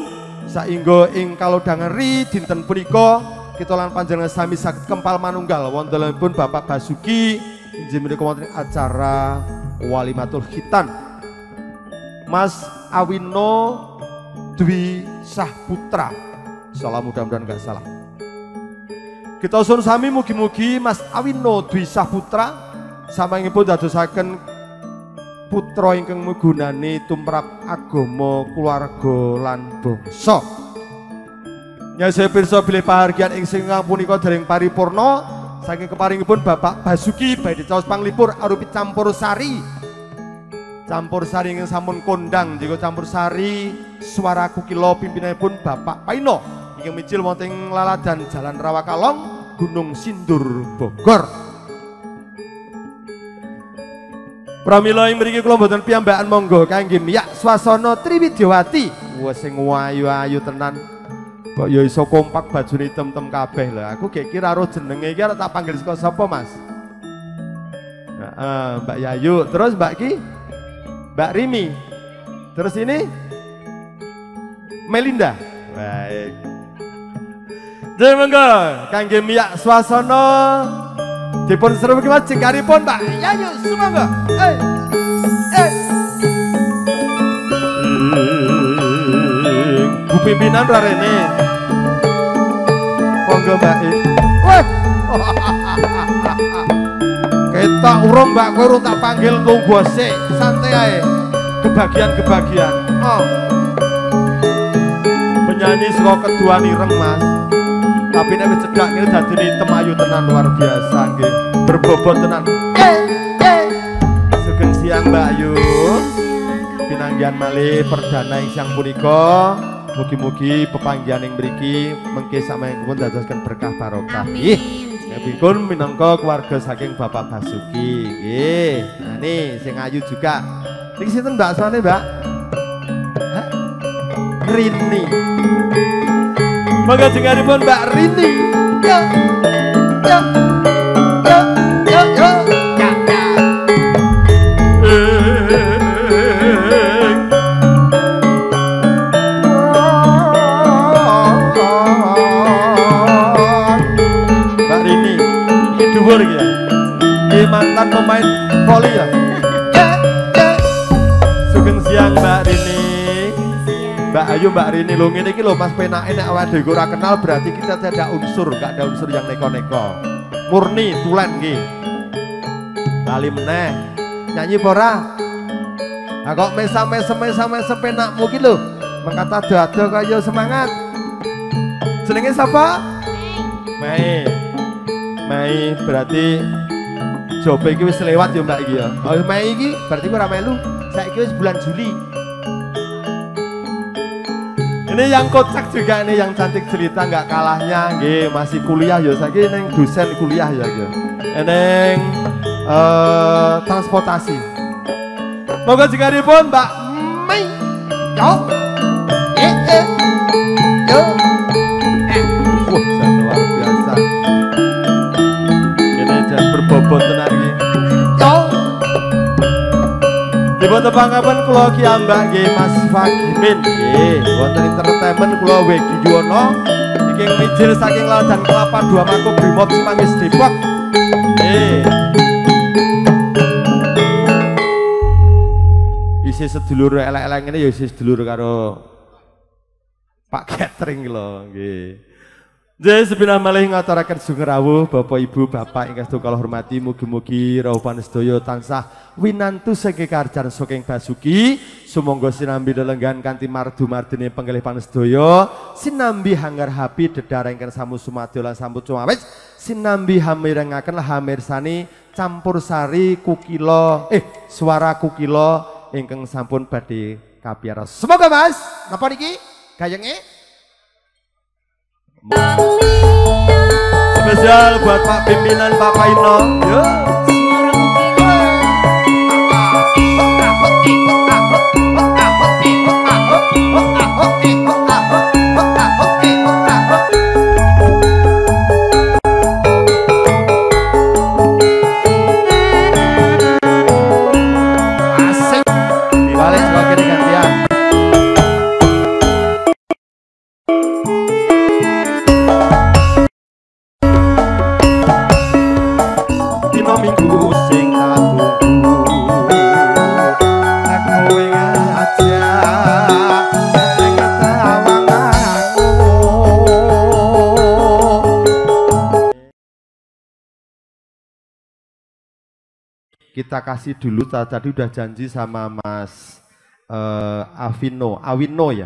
saengga ing kalodhangan ri dinten punika kita lan panjenengan sami saged kempal manunggal wontenipun Bapak Basuki inggih menika acara Walimatul Khitan. Mas Awino Dwi Sahputra. Salah mudah-mudahan nggak salah. Kita usun sami mugi-mugi Mas Awino Dwi Sahputra sama pun dadosaken putra ingkang migunani tumrap agama keluarga lan bangsa. Ya saya pirsa bilih pahargyan ing sing punika dereng paripurna saking keparingipun Bapak Basuki badhe caos panglipur arupi campur sari. Campur sari ingkang sampun kondang jika campur sari suara kukilo pimpinanipun Bapak Paino ingkang micil wonten laladan Jalan Rawakalong Gunung Sindur Bogor. Pramila ing mriki kula mboten piyambakan monggo kangge miyak swasana Triwidyawati. Wes sing ayu-ayu tenan. Kok ya iso kompak bajune hitam-hitam kabeh lho. Aku gek kira roh jenenge iki tak panggil saka sapa, Mas? Heeh, Mbak Yayu, terus Mbak Ki? Mbak Rimi. Terus ini Melinda. Baik. Jadi monggo kangge miyak swasana dipun seru Mas jengkaripun Mbak Yayu sumangga. Eh. Eh. Bu pimpinan rarene. Monggo Mbak. I. Weh. Ketok urung Mbak kowe tak panggil tunggu sik, santai ae. Kebagian-kebagian. Oh. Penyanyi saka keduan ireng Mas. Tapi nek wis cedhak kene dadi hitam ayu tenan luar biasa nggih. Berbobot tenan. Eh, eh. Sugeng siang Mbak Ayu. Pinanggihan malih perdana ing siang punika. Mugi-mugi pepanggihan ing mriki mengke sama yang pun dadosken berkah barokah. Nggih. Nebikun minangka keluarga saking Bapak Basuki. Nggih. Nah nih sing ayu juga. Niki sinten Mbak asmane, Mbak? Hah? Rini. Monggo jengaripun Mbak Rini. Ya. Ya. Voli ya. Ya, ya. Sugeng siang Mbak Rini. Mbak Ayu, Mbak Rini lho ngene iki lho Mas penake nek awake dhewe ora kenal berarti kita tidak unsur, enggak ada unsur yang neko-neko. Murni tulen nggih. Kali meneh. Nyanyi apa ora? Nah kok mesam-mesem mesam-mesem penakmu ki lho. Mengkata dado kaya semangat. Jenenge sapa? Mei. Mei berarti Jobe iki wis lewat ya Mbak iki ya. Oh Mei iki berarti ora melu. Saiki wis bulan Juli. Ini yang kocak juga ini yang cantik cerita nggak kalahnya, nggih masih kuliah ya saiki neng dosen kuliah ya gitu. Neng eh transportasi. Moga pun Mbak Mei. Yo. Eh eh. Dipun tepangaken kula Ki Ambak nggih Mas Fagimin nggih wonten entertainment kula Wegi Yuwono iki mijil saking Ladan Kelapa dua Mako Brimob Semangis Depok. Isi sedulur elek-elek ngene ya isi sedulur karo Pak Catering nggih. Jadi sepindah malih ngaturaken sugeng rawuh Bapak Ibu Bapak ingkang sedaya kula hormati mugi-mugi rawuh pansedaya tansah winantu saking karjan saking Basuki. Sumangga sinambi lelenggan kanthi mardu mardene penggalih pansedaya sinambi hanggar hapi dedara ingkang samu sumadyo lan sambut cumawis. Sinambi hamirengaken hamirsani campur sari kukilo eh suara kukilo ingkang sampun badhe kapiara semoga Mas napa niki? Gayenge Spesial buat Pak Pimpinan Pak Paino. Yo. Kita kasih dulu ta- tadi udah janji sama Mas eh, Avino, Awino ya.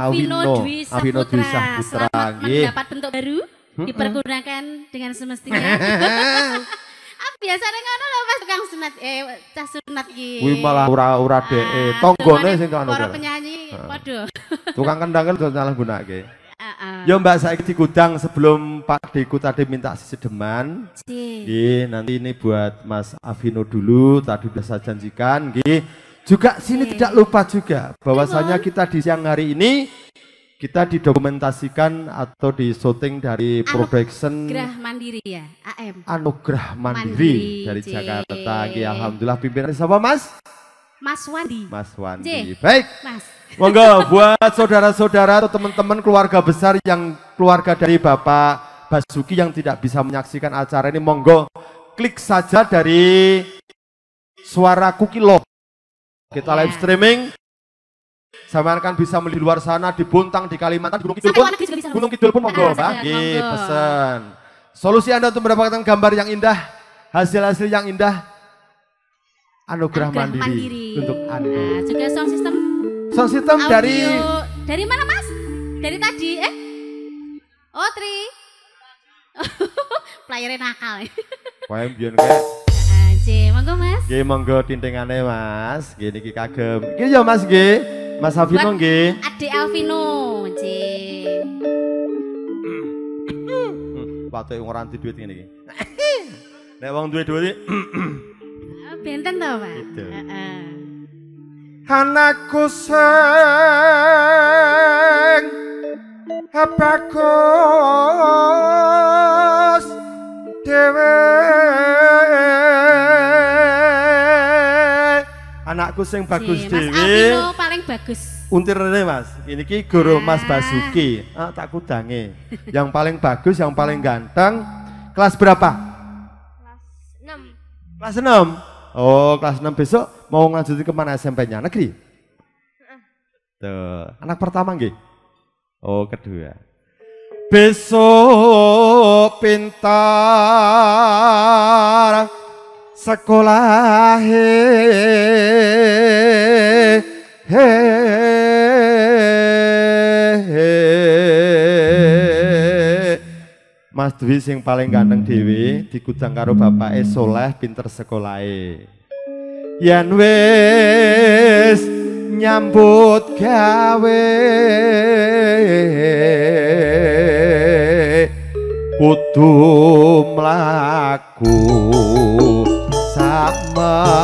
Awino, Dwi Awino Dwi Saputra. Selamat mendapat bentuk baru. Dipergunakan dengan semestinya. ah, biasanya ngono lho Mas tukang sunat eh cah sunat ki. Wih malah ura-ura dee, Ah, tonggone dongane sing. Para penyanyi waduh. Tukang kendang kan nyalah gunake. Heeh. Ya Mbak saya di gudang sebelum Pak Deku tadi minta sedeman. Nggih, nanti ini buat Mas Avino dulu, tadi sudah saya janjikan, nggih. Juga sini tidak lupa juga bahwasanya kita di siang hari ini kita didokumentasikan atau di syuting dari production Gerah mandiri ya, AM. Anugerah Mandiri, Mandiri, dari J. Jakarta. Nggih, alhamdulillah pimpinan siapa Mas? Mas Wandi. Mas Wandi. J. Baik. Mas. Monggo buat saudara-saudara atau teman-teman keluarga besar yang keluarga dari Bapak Basuki yang tidak bisa menyaksikan acara ini monggo klik saja dari suara Kukilo. Kita live streaming. Sama kan bisa melihat di luar sana di Buntang, di Kalimantan, Gunung Kidul pun. Gunung Kidul pun monggo, monggo. pesen. Solusi Anda untuk mendapatkan gambar yang indah, hasil-hasil yang indah, anugerah, Anugerah mandiri, mandiri. untuk Anda. Nah, juga sound system Sound system audio. dari dari mana Mas? Dari tadi eh? Oh, Tri. Playernya nakal. Wae biyen kayak Aja, monggo Mas. Nggih monggo tintingane Mas. Nggih niki kagem. Nggih ya Mas nggih. Mas Buat nggih. Adik Alvino, J. Patoke ora anti duit ngene iki. Nek wong duwe duit Oh, Benten Pak? Gitu. Heeh. Anakku sing bagus dewe anakku sing bagus Mas dewe Alvino paling bagus. Untirane Mas, ini ki guru Mas Basuki. Ah, tak. Yang paling bagus, yang paling ganteng. Kelas berapa? Kelas 6. Oh, kelas 6 besok mau ngajuti ke mana SMP-nya? Negeri? Tuh, anak pertama nggih? Oh, kedua. Besok pintar sekolah Mas Dwi sing paling ganteng dhewe dikudang karo bapake soleh pinter. Yen wis nyambut gawe kudu mlaku samestine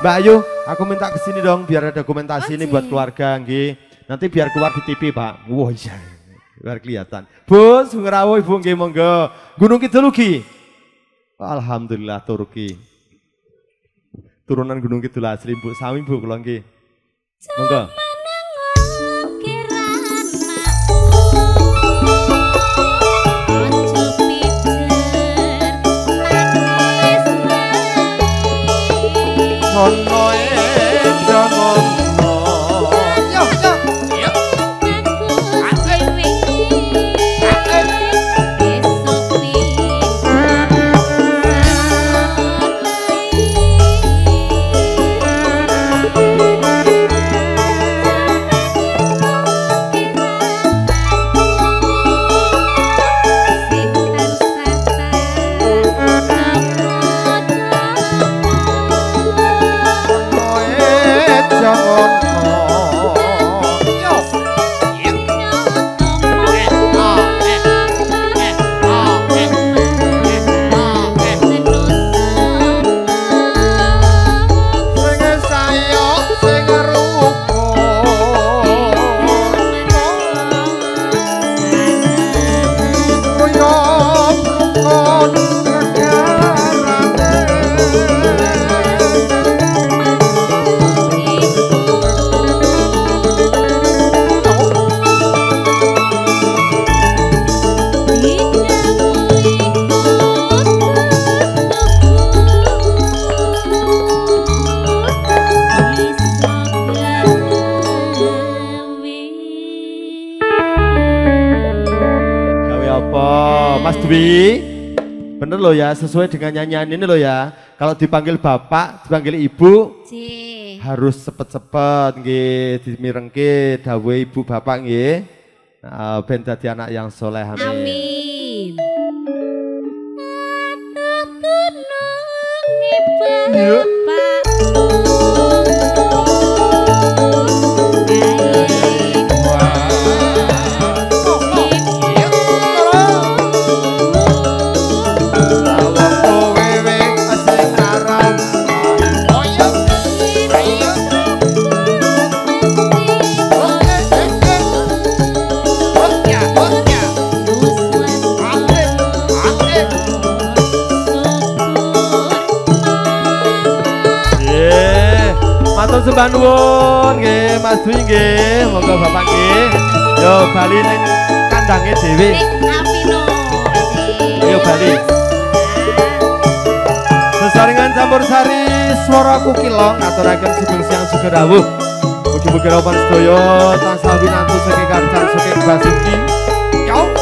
Mbak Ayu, aku minta ke sini dong biar ada dokumentasi ini buat keluarga nggih. Nanti biar keluar di TV, Pak. Wah, iya. Biar kelihatan. Bu, Sungerawo Ibu nggih monggo. Gunung Kidul ugi. Alhamdulillah Turki. Turunan Gunung Kidul asli, Bu. Sami Bu kula nggih. Monggo. Ya, sesuai dengan nyanyian ini loh ya. Kalau dipanggil bapak, dipanggil ibu, harus cepet-cepet nggih dimirengke dawuh ibu bapak nggih. Nah, ben dadi anak yang soleh amin. Amin. Swara kukilong aturaken sugeng siang sugeng rawuh. Mugi-mugi rawan sedaya tansah winantu saking karcan saking Basuki. Yo.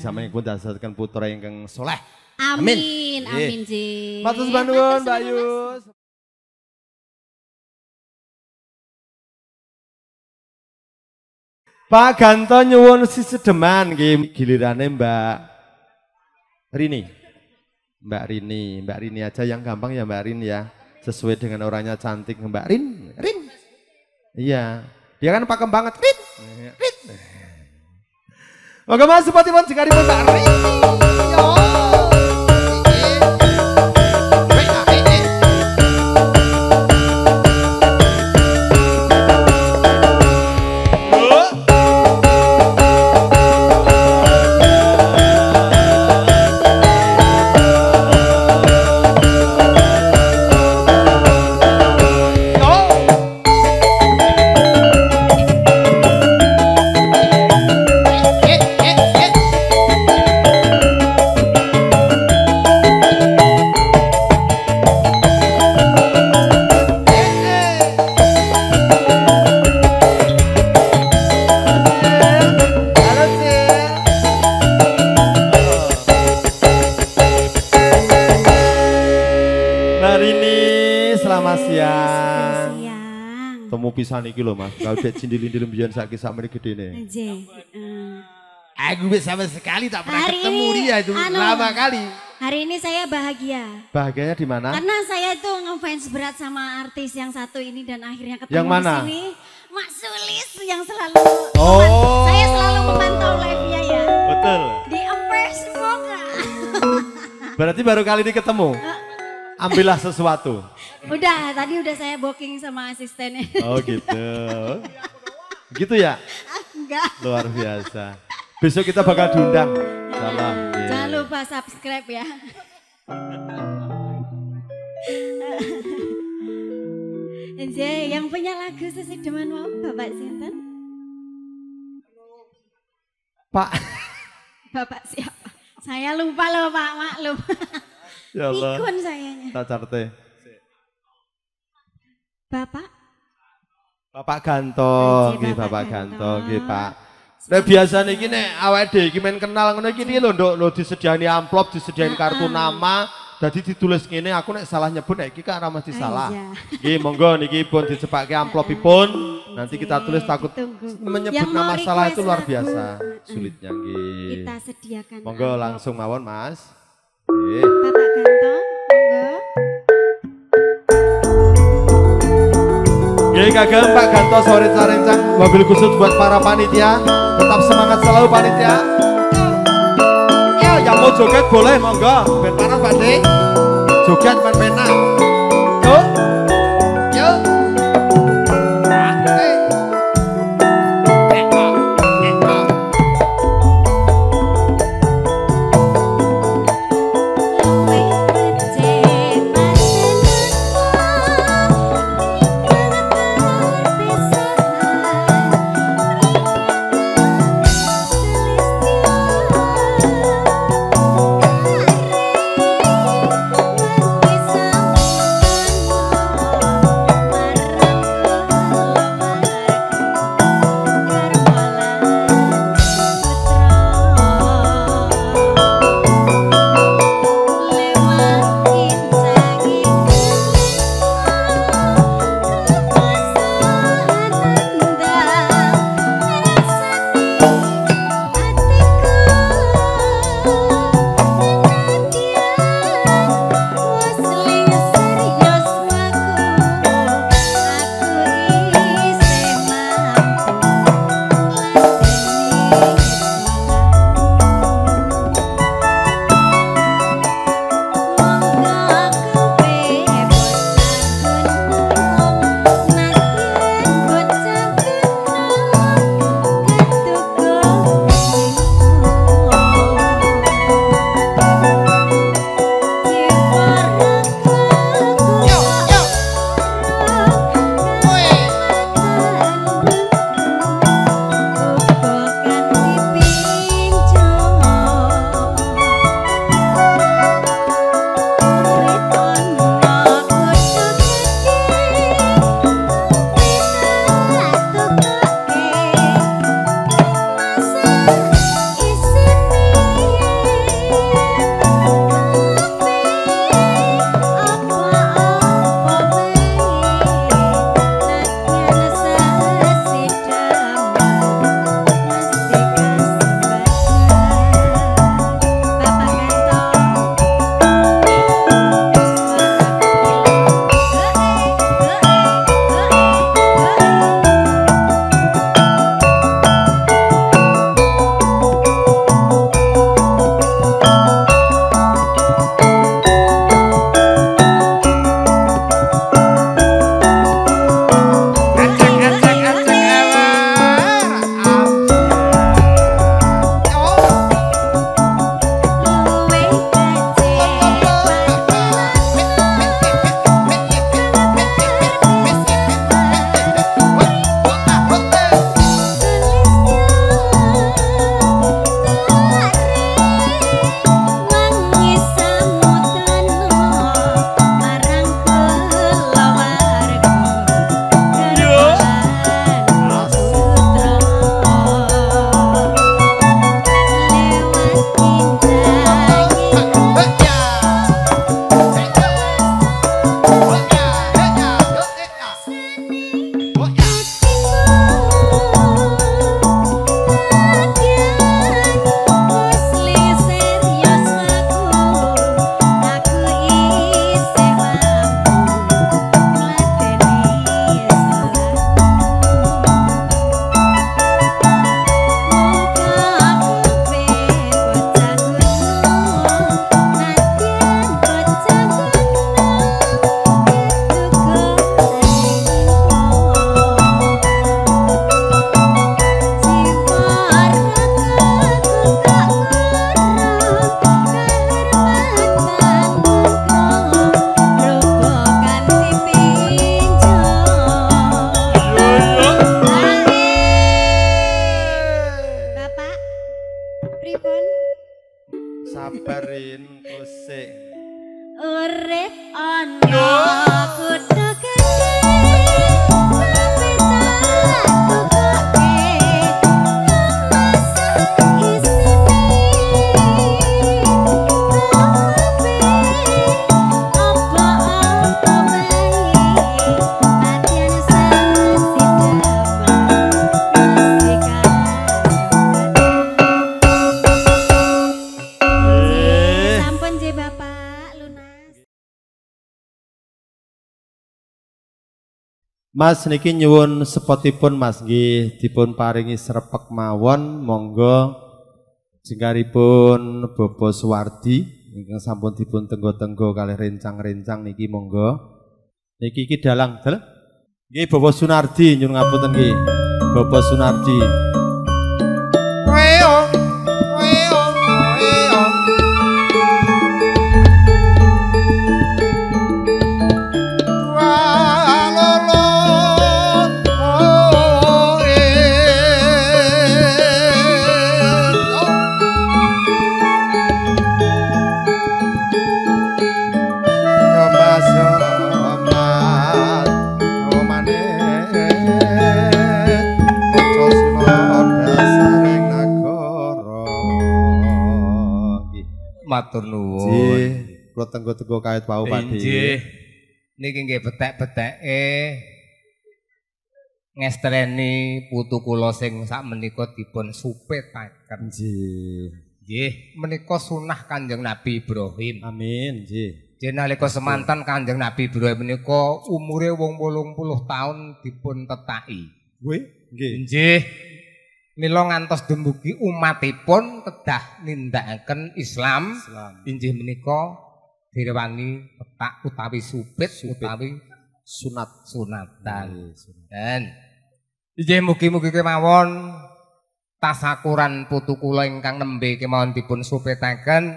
Sampeyan pun dasaken putra ingkang soleh. Amin, Amin. amin, J. Matur sembah nuwun, Mbak Ayu. Pak Ganto nyuwun si sedeman nggih gilirane Mbak Rini. Mbak Rini, Mbak Rini aja yang gampang ya Mbak Rin ya. Sesuai dengan orangnya cantik Mbak Rin. Rin. Iya. Dia kan pakem banget. Rin. Rin. Moga mas seperti pun jika Rin. Temu pisan iki lho Mas. Kalau dek cindil-indil mbiyen sak meneh gedene. J. eh, Aku wis sama sekali tak pernah Hari ketemu ini, dia itu anu, lama kali. Hari ini saya bahagia. Bahagianya di mana? Karena saya itu ngefans berat sama artis yang satu ini dan akhirnya ketemu Yang mana? di sini. Mak Sulis yang selalu Oh. saya selalu memantau live-nya ya. Betul. Di Empress semoga. Berarti baru kali ini ketemu. Ambillah sesuatu. Udah, tadi udah saya booking sama asistennya. Oh gitu. Gitu ya? Enggak. Luar biasa. Besok kita bakal diundang. Salah. Iya. Jangan lupa subscribe ya. J, yang punya lagu Sesi Deman mau Bapak Sinten? Pak. Bapak siapa? Saya lupa loh Pak, maklum. Ya Allah. Pikun sayanya. Tak carte. Bapak? Bapak Ganto, Nggih, nggih Bapak Ganto. Nggih Pak. Nah biasa nih gini, dhewe iki men kenal ngono iki lho nduk lho disediani amplop, disediani kartu nama, jadi ditulis ngene aku nek salah nyebut nek iki kan mesti salah. iya. Nggih monggo niki pun dicepake amplopipun, nanti kita tulis takut menyebut Yang nama salah itu luar lagu, biasa mm-mm. sulitnya nggih. Kita sediakan. Monggo langsung mawon Mas. Nggih. Bapak Ganto, Nggih kagem Pak Ganto sore carencang mobil khusus buat para panitia. Tetap semangat selalu panitia. Ya, yang mau joget boleh monggo. Ben panas Pak. Joget ben. Mas niki nyuwun spotipun Mas. Nggih dipun paringi srepek mawon. Monggo. Jengkaripun Bobo Suwardi. Ingkang sampun dipun tenggo-tenggo kalih rencang-rencang niki monggo. Niki iki dalang dal nggih Bobo Sunardi nyuwun ngapunten nggih. Bobo Sunardi tenggo-tenggo kawit wau Pakde Inggih. Niki nggih betek-beteke ngestreni putu kula sing sakmenika dipun supetaken. Nggih Nggih, menika sunah Kanjeng Nabi Ibrahim. amin nggih Jadi nalika semantan Kanjeng Nabi Ibrahim menika umure wong 80 taun dipun tetaki. Kuwi nggih Nggih. Mila ngantos dumugi umatipun kedah nindakaken Islam. Islam Inggih menika direwangi petak utawi supit, utawi sunat. sunatan. Dan inggih mugi-mugi kemawon tasakuran putu kula ingkang nembe kemawon dipun supetaken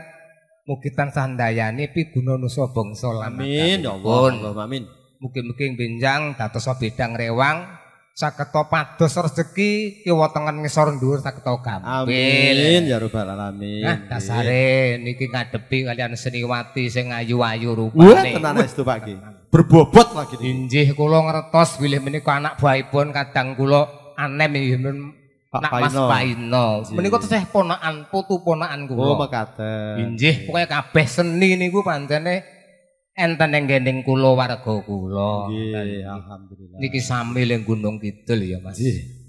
mugi tansah ndayani piguna nusa bangsa lan amin. Ya Allah amin. Mugi-mugi benjang dados bidang rewang saketa pados rezeki kiwa tengen ngisor dhuwur saketa gampil. amin ya rabbal alamin Nah, dasare niki ngadepi kalian seniwati sing ayu-ayu Wah, rupane. tenan estu Pak Ki. Berbobot lagi nih. Injih kula ngertos bilih menika anak buahipun kadang kula anem inggih men Pak Nak Mas Paino. Menika tesih ponakan putu ponakan Oh, kula. mekaten. Injih, pokoke kabeh seni niku pancene enten ing gending kula warga kula. Nggih, alhamdulillah. Niki sami ling Gunung Kidul ya, Mas. Nggih.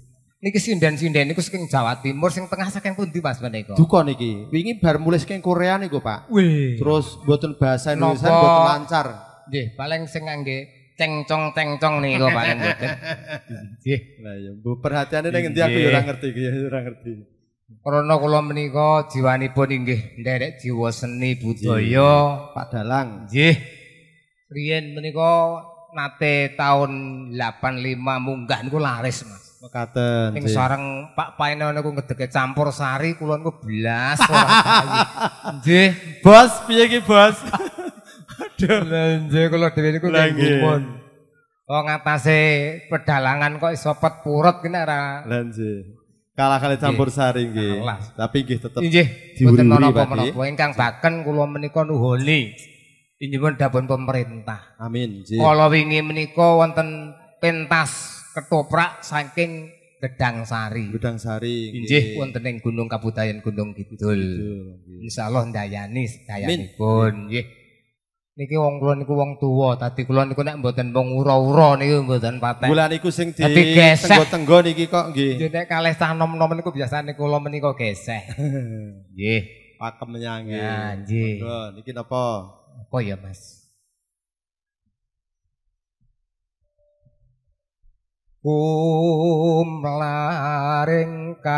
Niki sinden-sinden niku saking Jawa Timur sing tengah saking pundi Mas menika? Duka niki. Wingi bar mulai saking Korea niku, Pak. Wih. Terus mboten bahasa Indonesia Napa? mboten lancar. Nggih, paling sing ngangge cengcong-cengcong niku paling mboten. Nggih. Lah ya, perhatiane ning endi aku ya ora ngerti ya ora ngerti. Karena kula menika jiwanipun inggih nderek jiwa seni budaya. Pak Dalang. Nggih. Riyen menika nate tahun 85 munggah niku laris, Mas. Mekaten. Ning sareng Pak Paino niku ngedeke campur sari kula niku blas ora. Nggih. Bos, piye iki, Bos? Aduh. Nggih kula dhewe niku nggih. Kok ngatasi pedalangan kok iso pet purut kene ora. Lah nggih. Kalah kali campur sari nggih. Tapi nggih tetep Inggih, diuri-uri, boten menapa Pak, menapa ingkang baken kula menika nuhuni. Inggih pun dapun pemerintah. Amin. nggih. Kala wingi menika wonten pentas ketoprak saking Gedang Sari. Gudang Sari. Inggih wonten ing Gunung Kabudayan Gunung Kidul. Nggih. Insyaallah ndayani sedayanipun nggih. Niki wong kula niku wong tuwa, dadi kula niku nek mboten wong ura-ura niku mboten patek. Bulan iku sing di tenggo-tenggo niki kok nggih. Jadi nek kalih cah nom-nom niku biasane kula menika geseh. Nggih. Pakem nyanyi. Ya, nggih. Monggo, niki napa? Apa ya, Mas? Kumlaring kang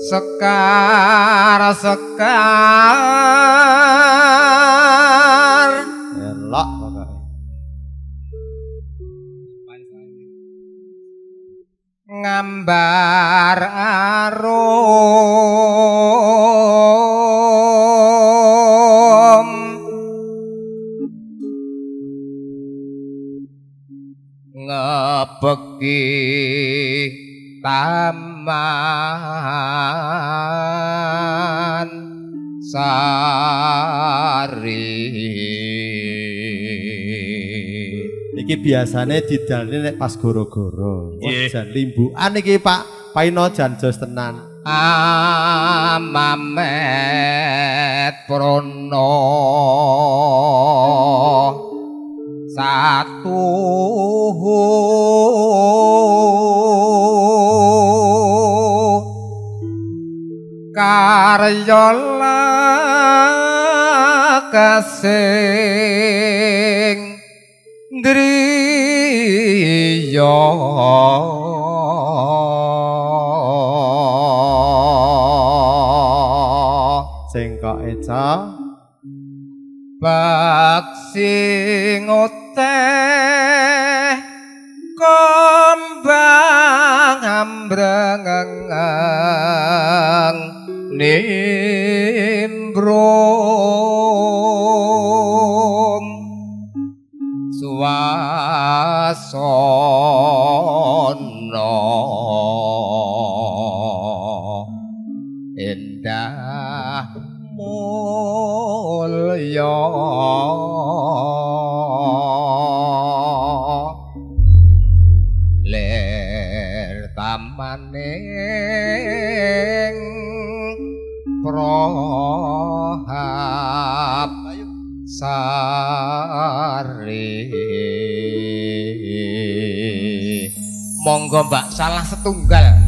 sekar sekar Elok pokoke. ngambar arum ngepeki taman sari. Niki biasane didalne nek pas goro-goro. Wah, jan limbukan iki Pak. Paino jan jos tenan. Amamet prono satu karya kasing driya sing kok eca? Bak sing kembang ambrengeng ninggrong swasana monggo Mbak. Salah setunggal.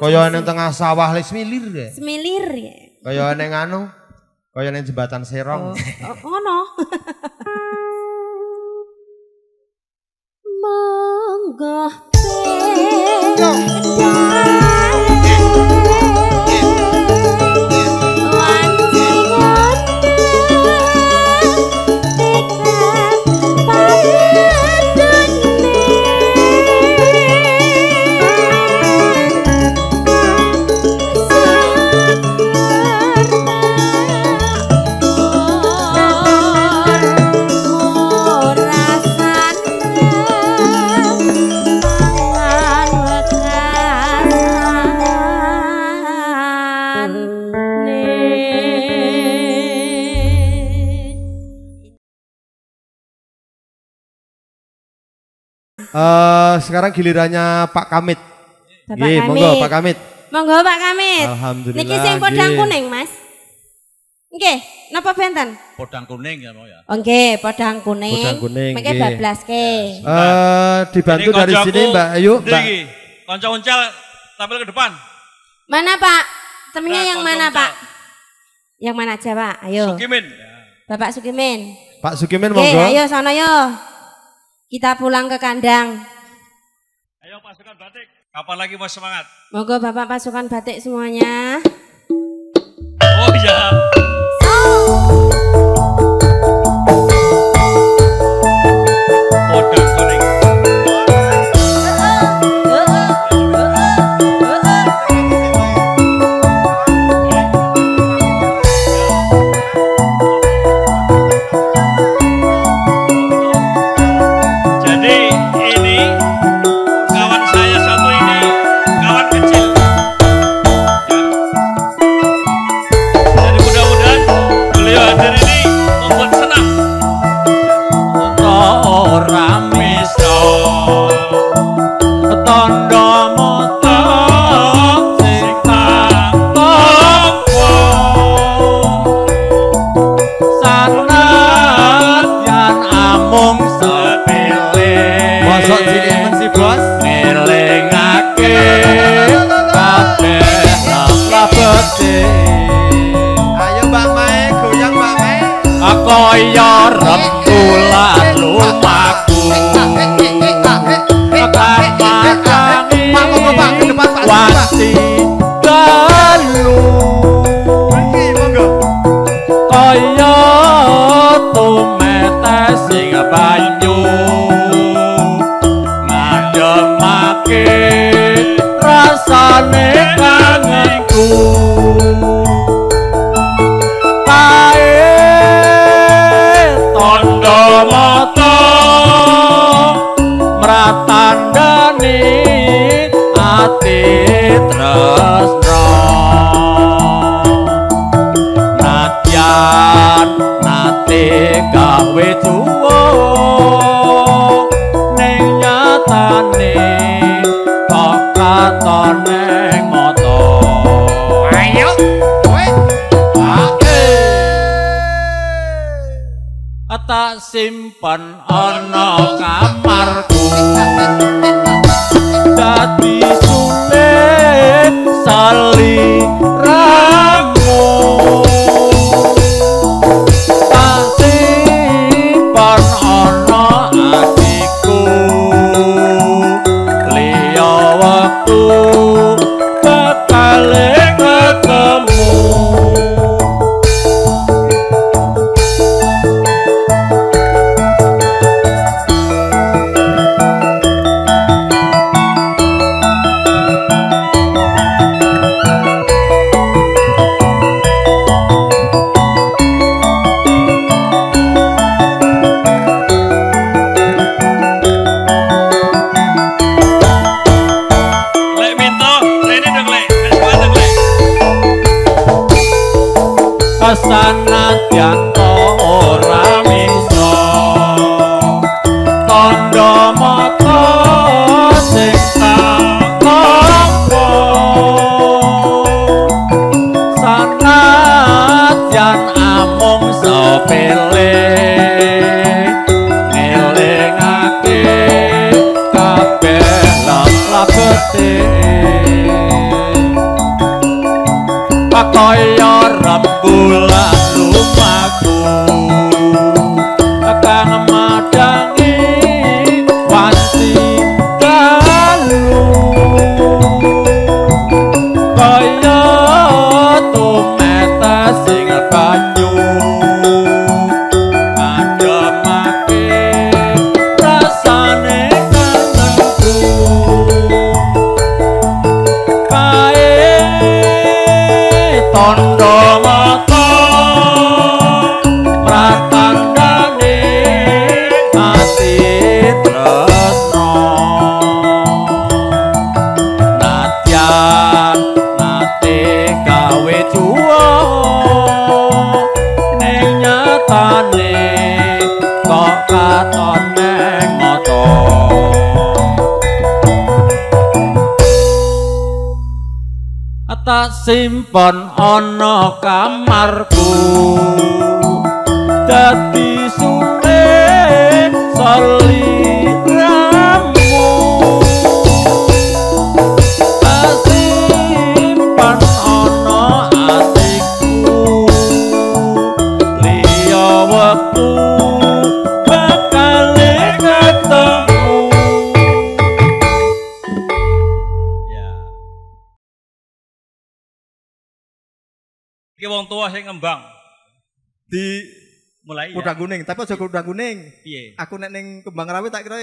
Kaya ning tengah sawah le semilir ya. Semilir ya. Kaya ning anu, kaya ning jembatan Serong. Oh, ngono. Monggo Eh, sekarang gilirannya Pak Kamit. Bapak monggo Kamit. Pak Kamit. Monggo Pak Kamit. Alhamdulillah, Niki sing podang kuning, Mas. Nggih, napa benten? Podang kuning ya mau ya. Oh nggih, podang kuning. Podang kuning, Mengke bablaske. Eh, dibantu Ini dari sini Mbak Ayu, Mbak. Konco uncal tampil ke depan. Mana Pak? Temennya Nah, yang mana uncal. Pak? Yang mana aja Pak? Ayo. Sukimin. Bapak Sukimin. Pak Sukimin Oke, monggo. ayo sono yo. Kita pulang ke kandang. Ayo pasukan batik. Kapan lagi mau semangat? Monggo Bapak pasukan batik semuanya. Oh iya. Nadyan nate gawe tuwa ning nyatane kok katone mata ayo kowe. Tak simpen ana kamarku. Dadi sulit saliramu tak simpen ana kamarku. Dadi kuning, tapi aja kuda kuning. Piye? Aku nek ning kembang rawe tak kira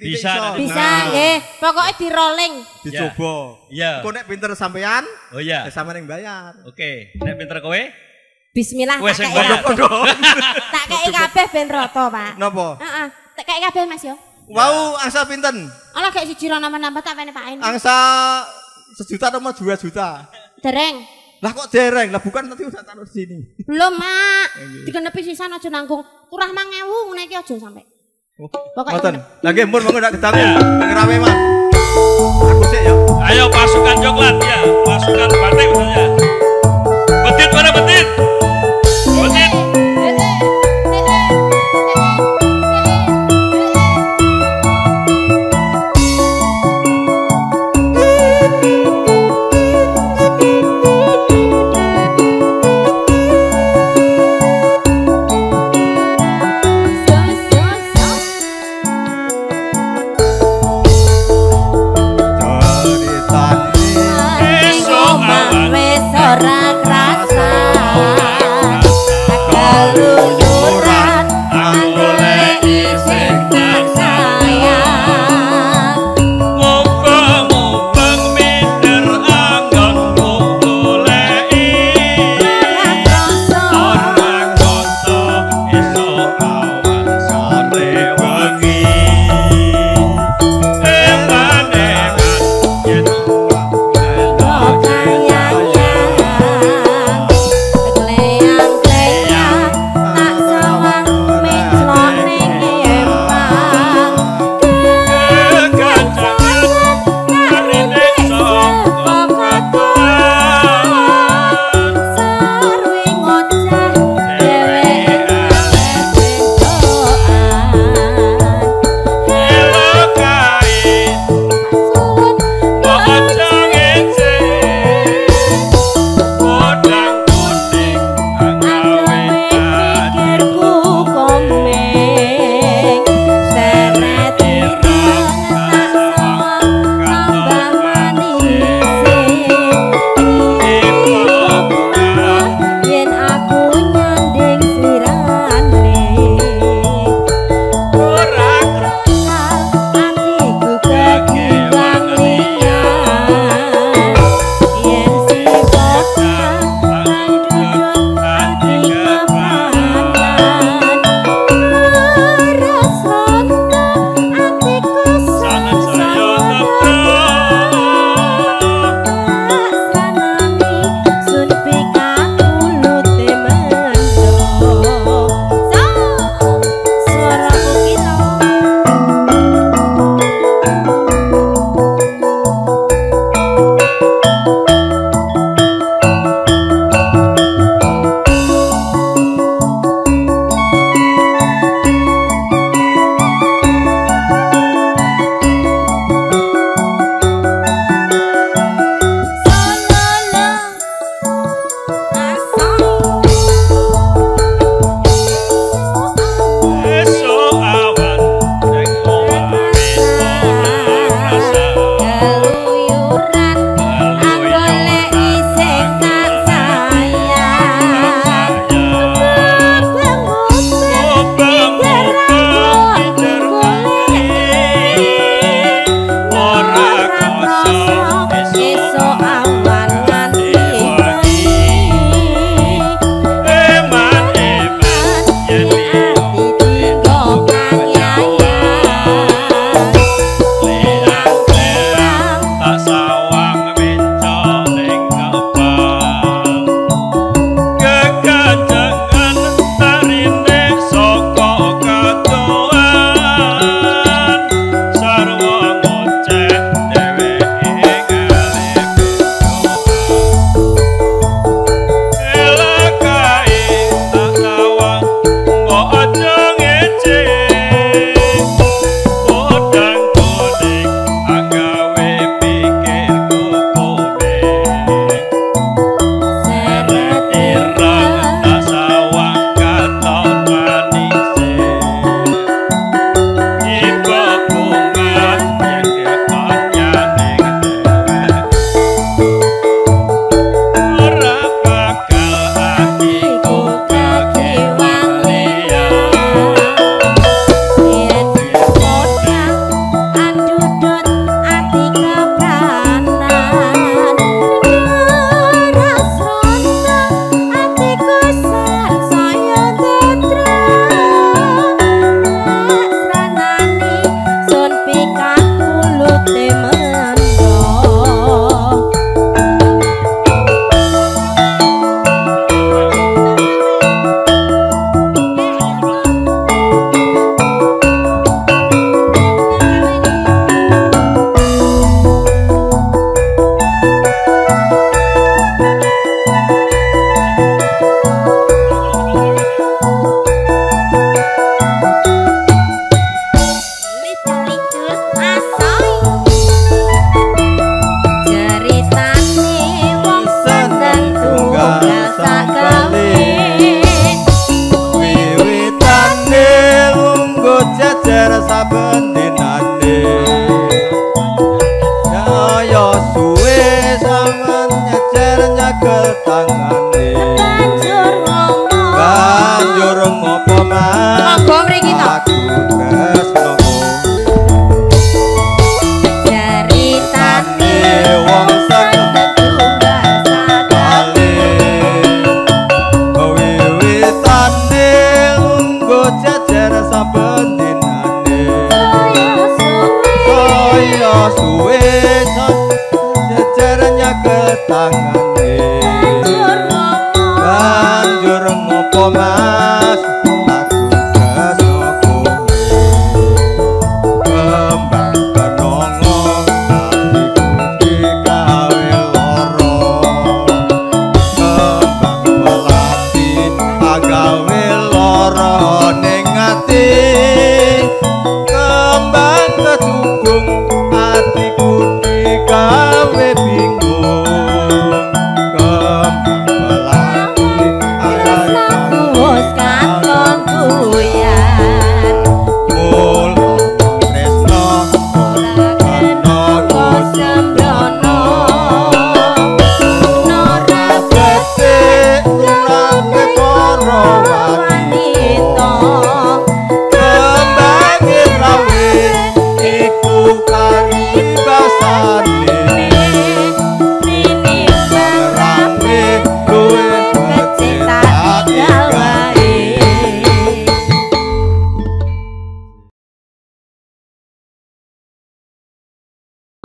Bisa, iso. Bisa Nah. nggih. Pokoke di rolling. Dicoba. Iya. Kok nek pinter sampean, Oh iya. ya sama yang bayar. Oke, nek pinter kowe? Bismillah Kowe tak tak kei kabeh ben rata, Pak. Napa? Heeh. Tak kei kabeh Mas yo. Wow, angsa pinten? Ala gak siji ra nambah-nambah tak pene paen. Angsa sejuta atau mau dua juta? Dereng. Lah kok dereng? Lah bukan nanti udah taruh sini. Belum, Mak. Digenepi sisan aja nanggung. Kurang 5000 ngene iki aja sampe. Pokoknya Ngoten. genep. Lah nggih mun monggo ndak kedangu. Nang rawe mah. Aku sik ya. Ayo pasukan coklat ya, pasukan batik maksudnya. Betit mana betit? Betit.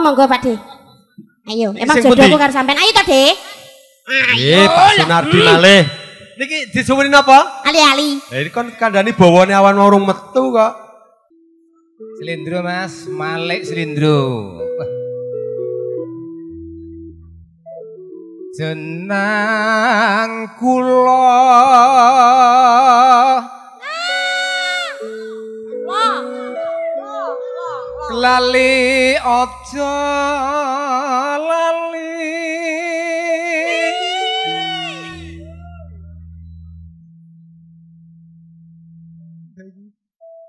Monggo Pak De. Ayo, emang jodohku karo sampean. Ayo to, De. Eh, Pak Sunardi malih. Niki disuwuni napa? Ali-ali. Lah ini kon kandhani bawane awan mau urung metu kok. Silindro Mas, Malik Silindro. Jenang kula lali aja lali.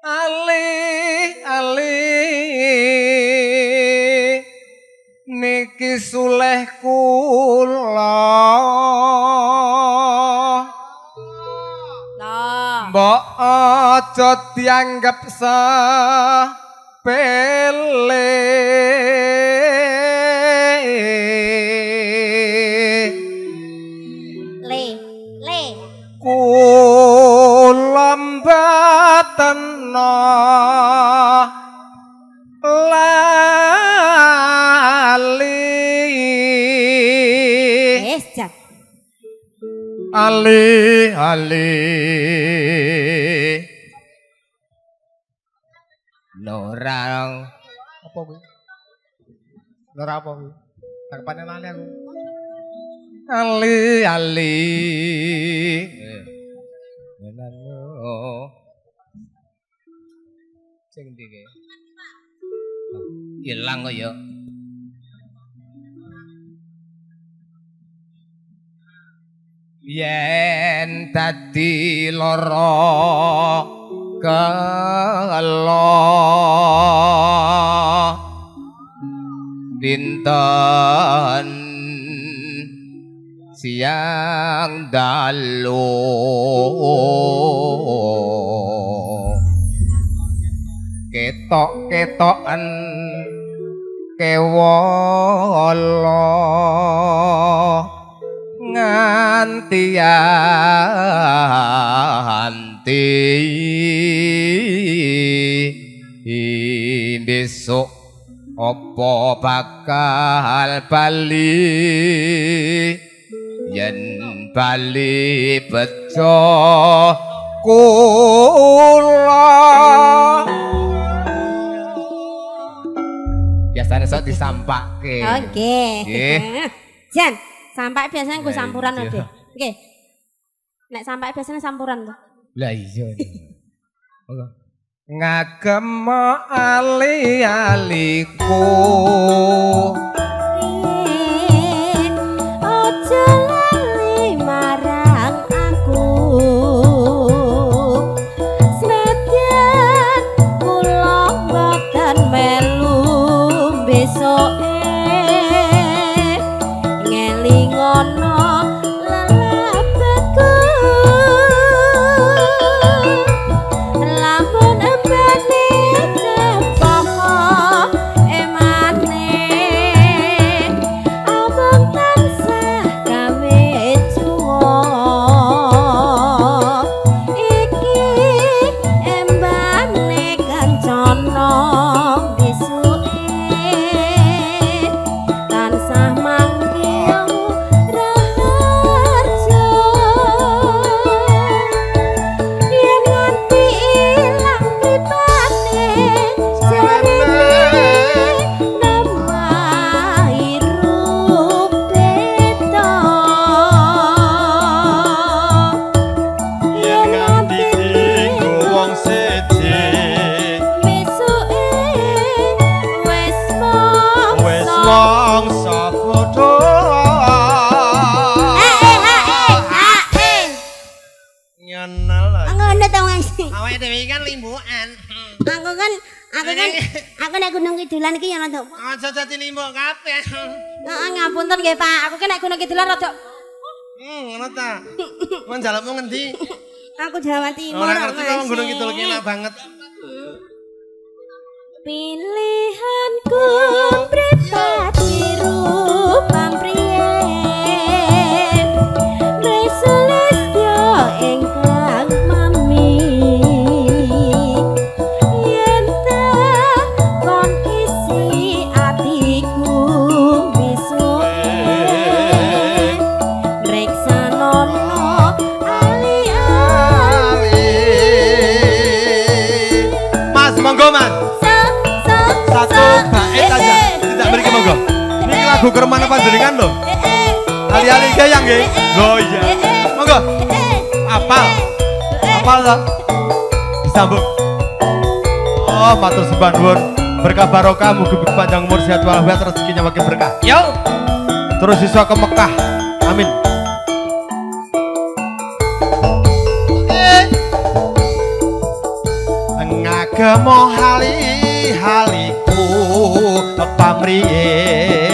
Ali ali niki suleh kula. Mbok aja dianggap sepele Le, le. kula mboten lali jat. ali ali Nora apa kuwi? Nora apa kuwi? Takpane lali aku. Ali ali Menano Sing ndi ki? Ilang kok ya. Yen dadi lara kala dinten siang dalu. Ketok-ketokan kewala nganti anti besok apa bakal bali yen bali bejo kula biasanya sok disampake Oke. Nggih. Jan, sampai biasanya gue sampuran. Oke. Nek sampai biasanya sampuran tuh. Lah iya. Monggo. Ngagem ali-aliku aku kan aku nek Gunung Kidulan iki ya rada Aja dadi limbuk kabeh. Heeh ngapunten nggih Pak. Aku kan nek Gunung Kidulan rada Hmm, ngono ta. Mun jalukmu ngendi? aku Jawa Timur. Ora ngerti kok Gunung Kidul ki enak banget. Pilihanku pribadi rupam lagu keremana panjenengan loh. Ali-ali ke yang nggih. Loh iya. Monggo. Apal. Apal lah. Disambung. Oh, matur sembah nuwun. Berkah barokah mugi panjang umur sehat walafiat rezekinya makin berkah. Yo. Terus siswa ke Mekah. Amin. Ngagemo hali-haliku pamriye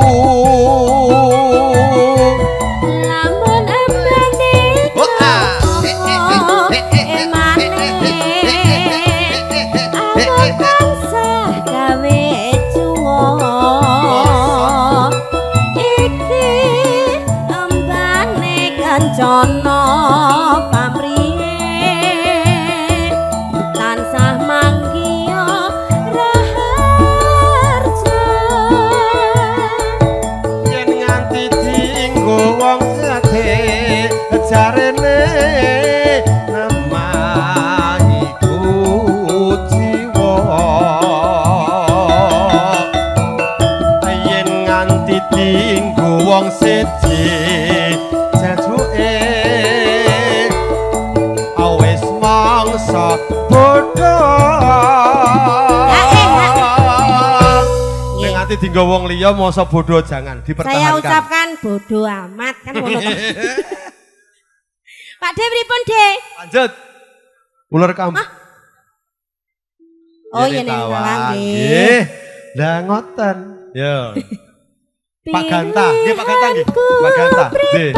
Dienggo wong liya masa bodho jangan Saya dipertahankan ucapkan bodoh amat kan. Pak De pripun De? Lanjut. Ular kamu. Oh iya Tawang, nggih. Nggih. Lah ngoten. Yo. Pak Ganta, nggih Pak Ganta nggih. Pak Ganta. Nggih.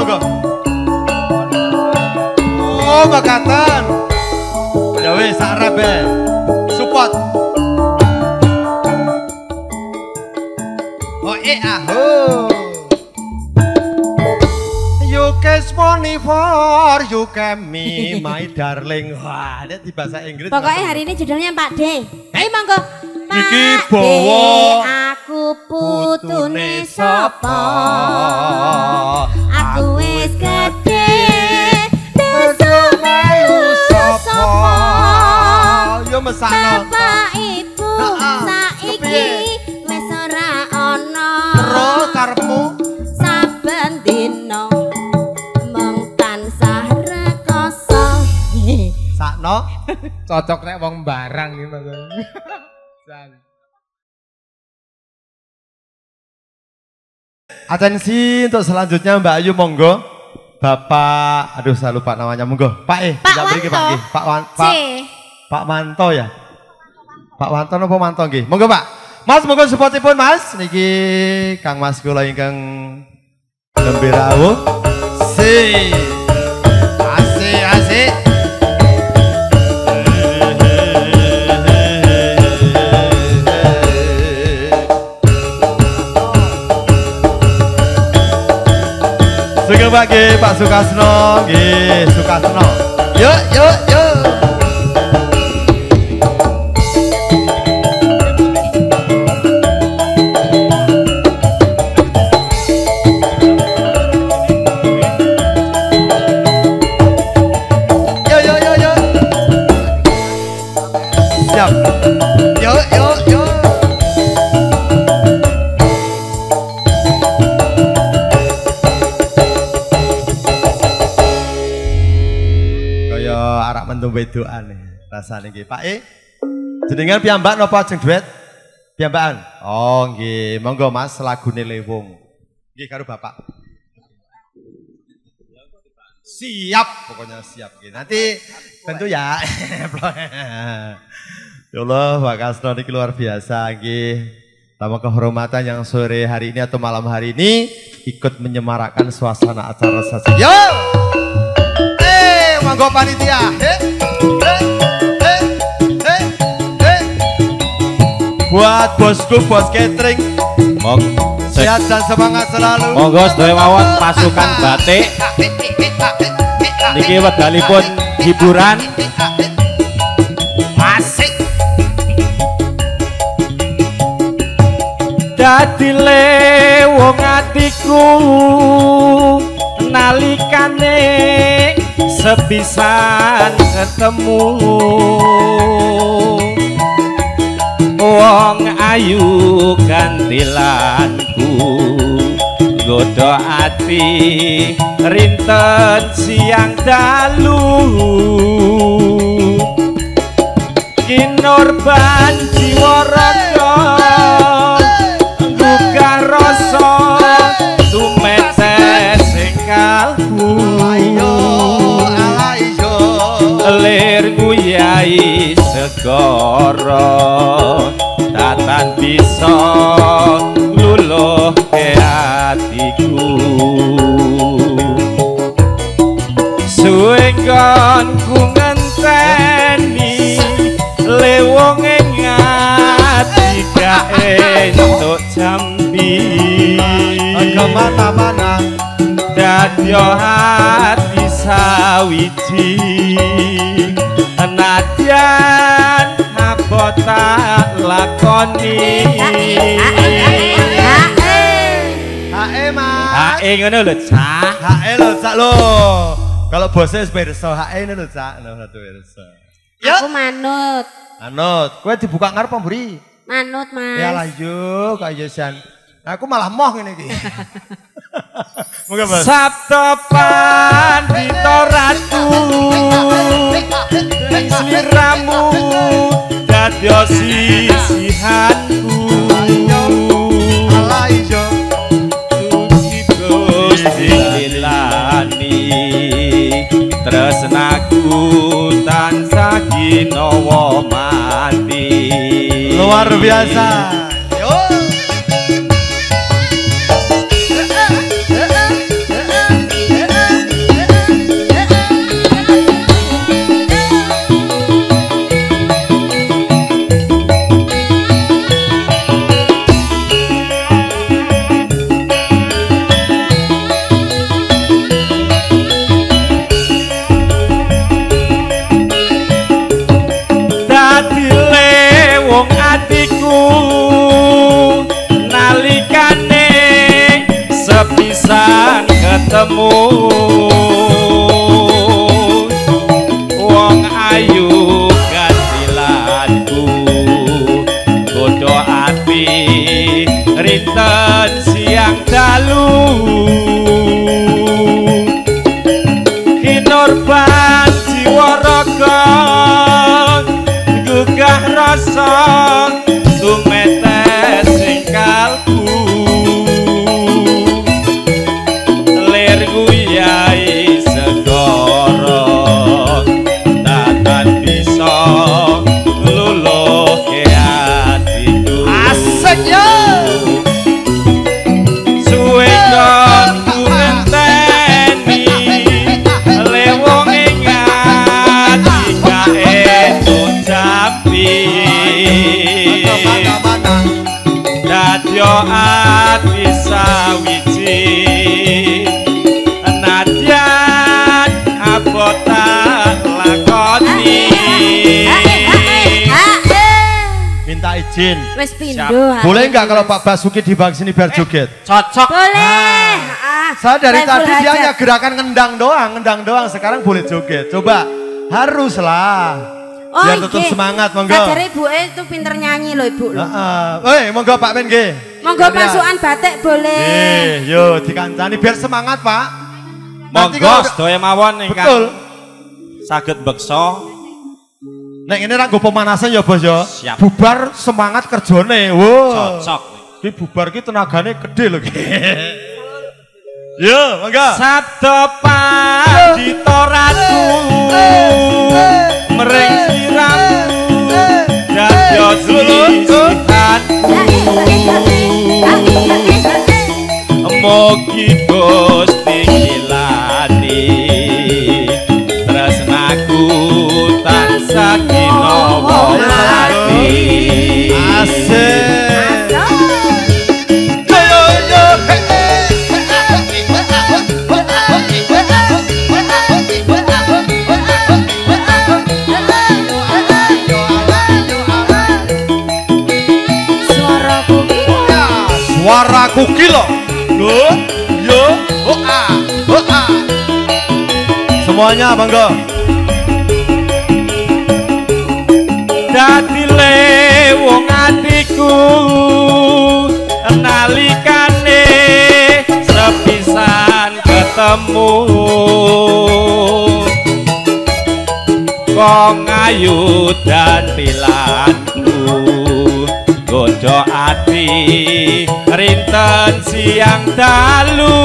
Monggo. Oh, makatan. Ya wis sak rebe. Support. Oh, eh aho. You kiss money for you can me my darling. Wah, ini di bahasa Inggris. Pokoknya hari ini judulnya Pak D. Ayo monggo. Iki Pak D, bawa aku putune sapa? Cocok nek wong barang iki Mas. Jan. Atensi untuk selanjutnya Mbak Ayu monggo. Bapak, aduh saya lupa namanya monggo. Pak eh, Pak Wanto. Pak. Pak Wan, C. Pak Pak Manto ya. Pak Wanto napa Manto nggih? Monggo Pak. Mas monggo supportipun Mas niki Kang Mas kula ingkang nembe rawuh. Si. Asik asik. Mbak nggih Pak Sukasno nggih Sukasno. Yuk. Yuk arak mendung wedokan rasane nggih. Pak E. Jenengan piyambak napa ajeng duet? Piyambakan. Oh nggih, monggo Mas lagune Lewung. Nggih karo Bapak. Siap, pokoknya siap nggih. Nanti tentu ya. ya Allah, Pak Kasno ini luar biasa nggih. Tamu kehormatan yang sore hari ini atau malam hari ini ikut menyemarakkan suasana acara sasi. Yo! Eh, monggo panitia. Eh. Buat bosku, bos catering, Mong sehat dan semangat selalu. Monggo sedaya mawon pasukan batik niki wedalipun hiburan Asik. dadi wong atiku nalikane sepisan ketemu. Wong ayu gantilanku godho ati rinten siang dalu. Kinurban jiwa raga guyai segara tatan bisa luluh ke hatiku suenggon ku ngenteni lewong ing ati gak entuk jambi. Kemana-mana dadya hati sawiji nadyan apa tak lakoni Hae Mas. Hae ngono lho cah Hae lho Cak lho. Kalau bosnya wis pirsa, hae lho Cak. Lho satu pirsa. Aku manut. Anut, kowe dibuka ngarep mburi? Manut, Mas. Ya lah yo, kaya Jan. Aku malah moh ngene iki. Moga Mas. Sabda pandita ratu sliramu dadya sisihanku tresnaku tansah ginawa mati Luar biasa. Ketemu Minta izin. Wis pindho. Boleh nggak kalau Pak Basuki di bang sini biar joget? cocok Boleh. Ah, Saya dari tadi dia hanya gerakan ngendang doang, ngendang doang. Sekarang boleh joget. Coba, haruslah. Oh, Biar tetap nggih. semangat, monggo. Sajare ibu itu pinter nyanyi loh ibu. loh. Heeh. Eh, monggo Pak Ben nggih. Monggo Kalian. pasukan batik boleh. Eh, yo dikancani biar semangat, Pak. Monggo sedaya mawon ingkang Betul. saged beksa Nek ini ranggo pemanasan ya, Bos ya. Siap. Bubar semangat kerjane. Wow. cocok Ki bubar ki tenagane gede loh ki. Yo, monggo. Sabda pandita ratu mering sliramu dadya sisihanku Mugi Gusti ngilani mati Asik. Suaraku kilo. Yo yo oh ah oh ah. Semuanya monggo. Dadi wong atiku nalikane sepisan ketemu. Kong ayu dan tilanku gojo ati rinten siang dalu.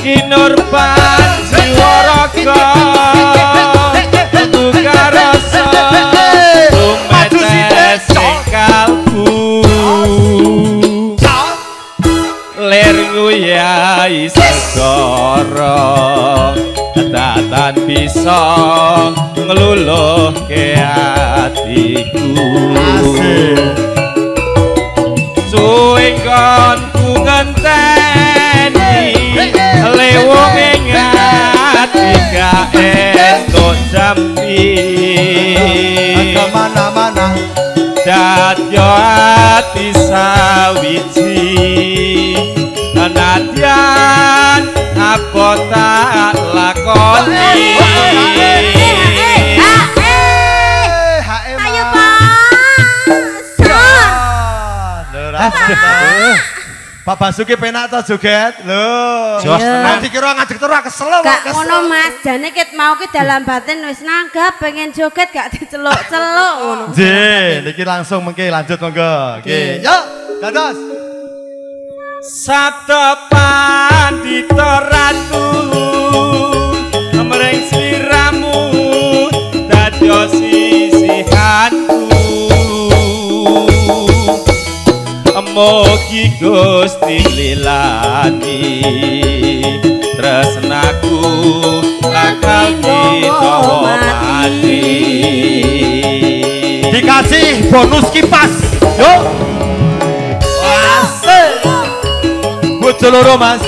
Kinurban nguyai segara datan bisa ngeluluh ke hatiku suing kon ku ngenteni lewong ing ati ka entuk jampi Kemana-mana. dadya ati sawiji nadyan apa tak lakoni Ayo Pak. Pak Basuki penak to joget. Lho. Jos, tenang. Nanti kira ngajak terus kesel kok, Gak ngono Mas, jane ket mau ki dalam batin wis nanggap pengen joget gak diceluk-celuk ngono. Nggih, niki langsung mengke lanjut monggo. Nggih. Yuk, dados. Sabda pandita ratu mreng sliramu dadya sisihanku Mugi Gusti lilani tresnaku lakal ditawa mati Dikasih bonus kipas. Yuk. Bojo loro, Mas.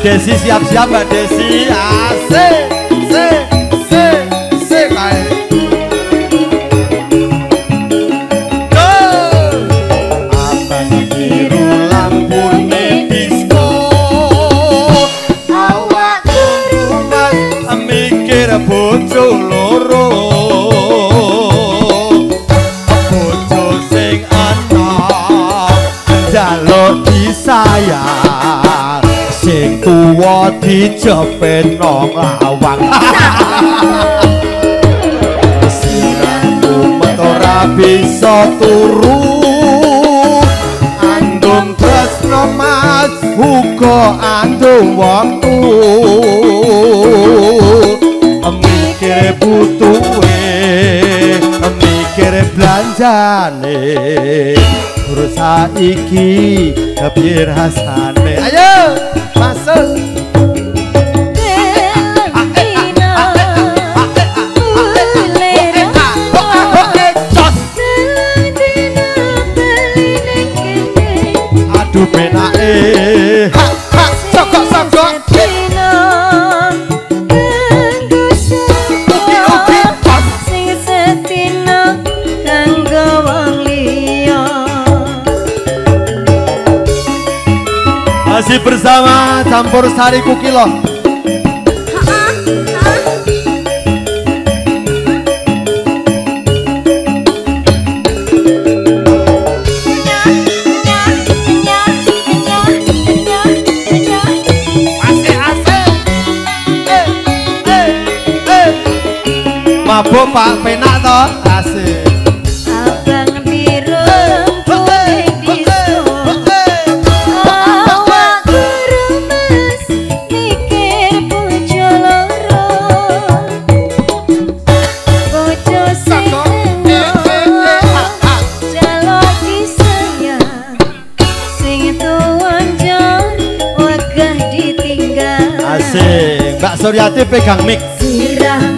Desi siap-siap Mbak Desi. Asik. Dijepit nang lawang. Sirahku metora bisa turu. Andung tresno mas uga andung waktu. Mikir butuhe mikir belanjane. Terus saiki kepiye rasane ayo bersama campur sari kukilo. Mabuk pak. Penak toh Suryati pegang mic. Sirahmu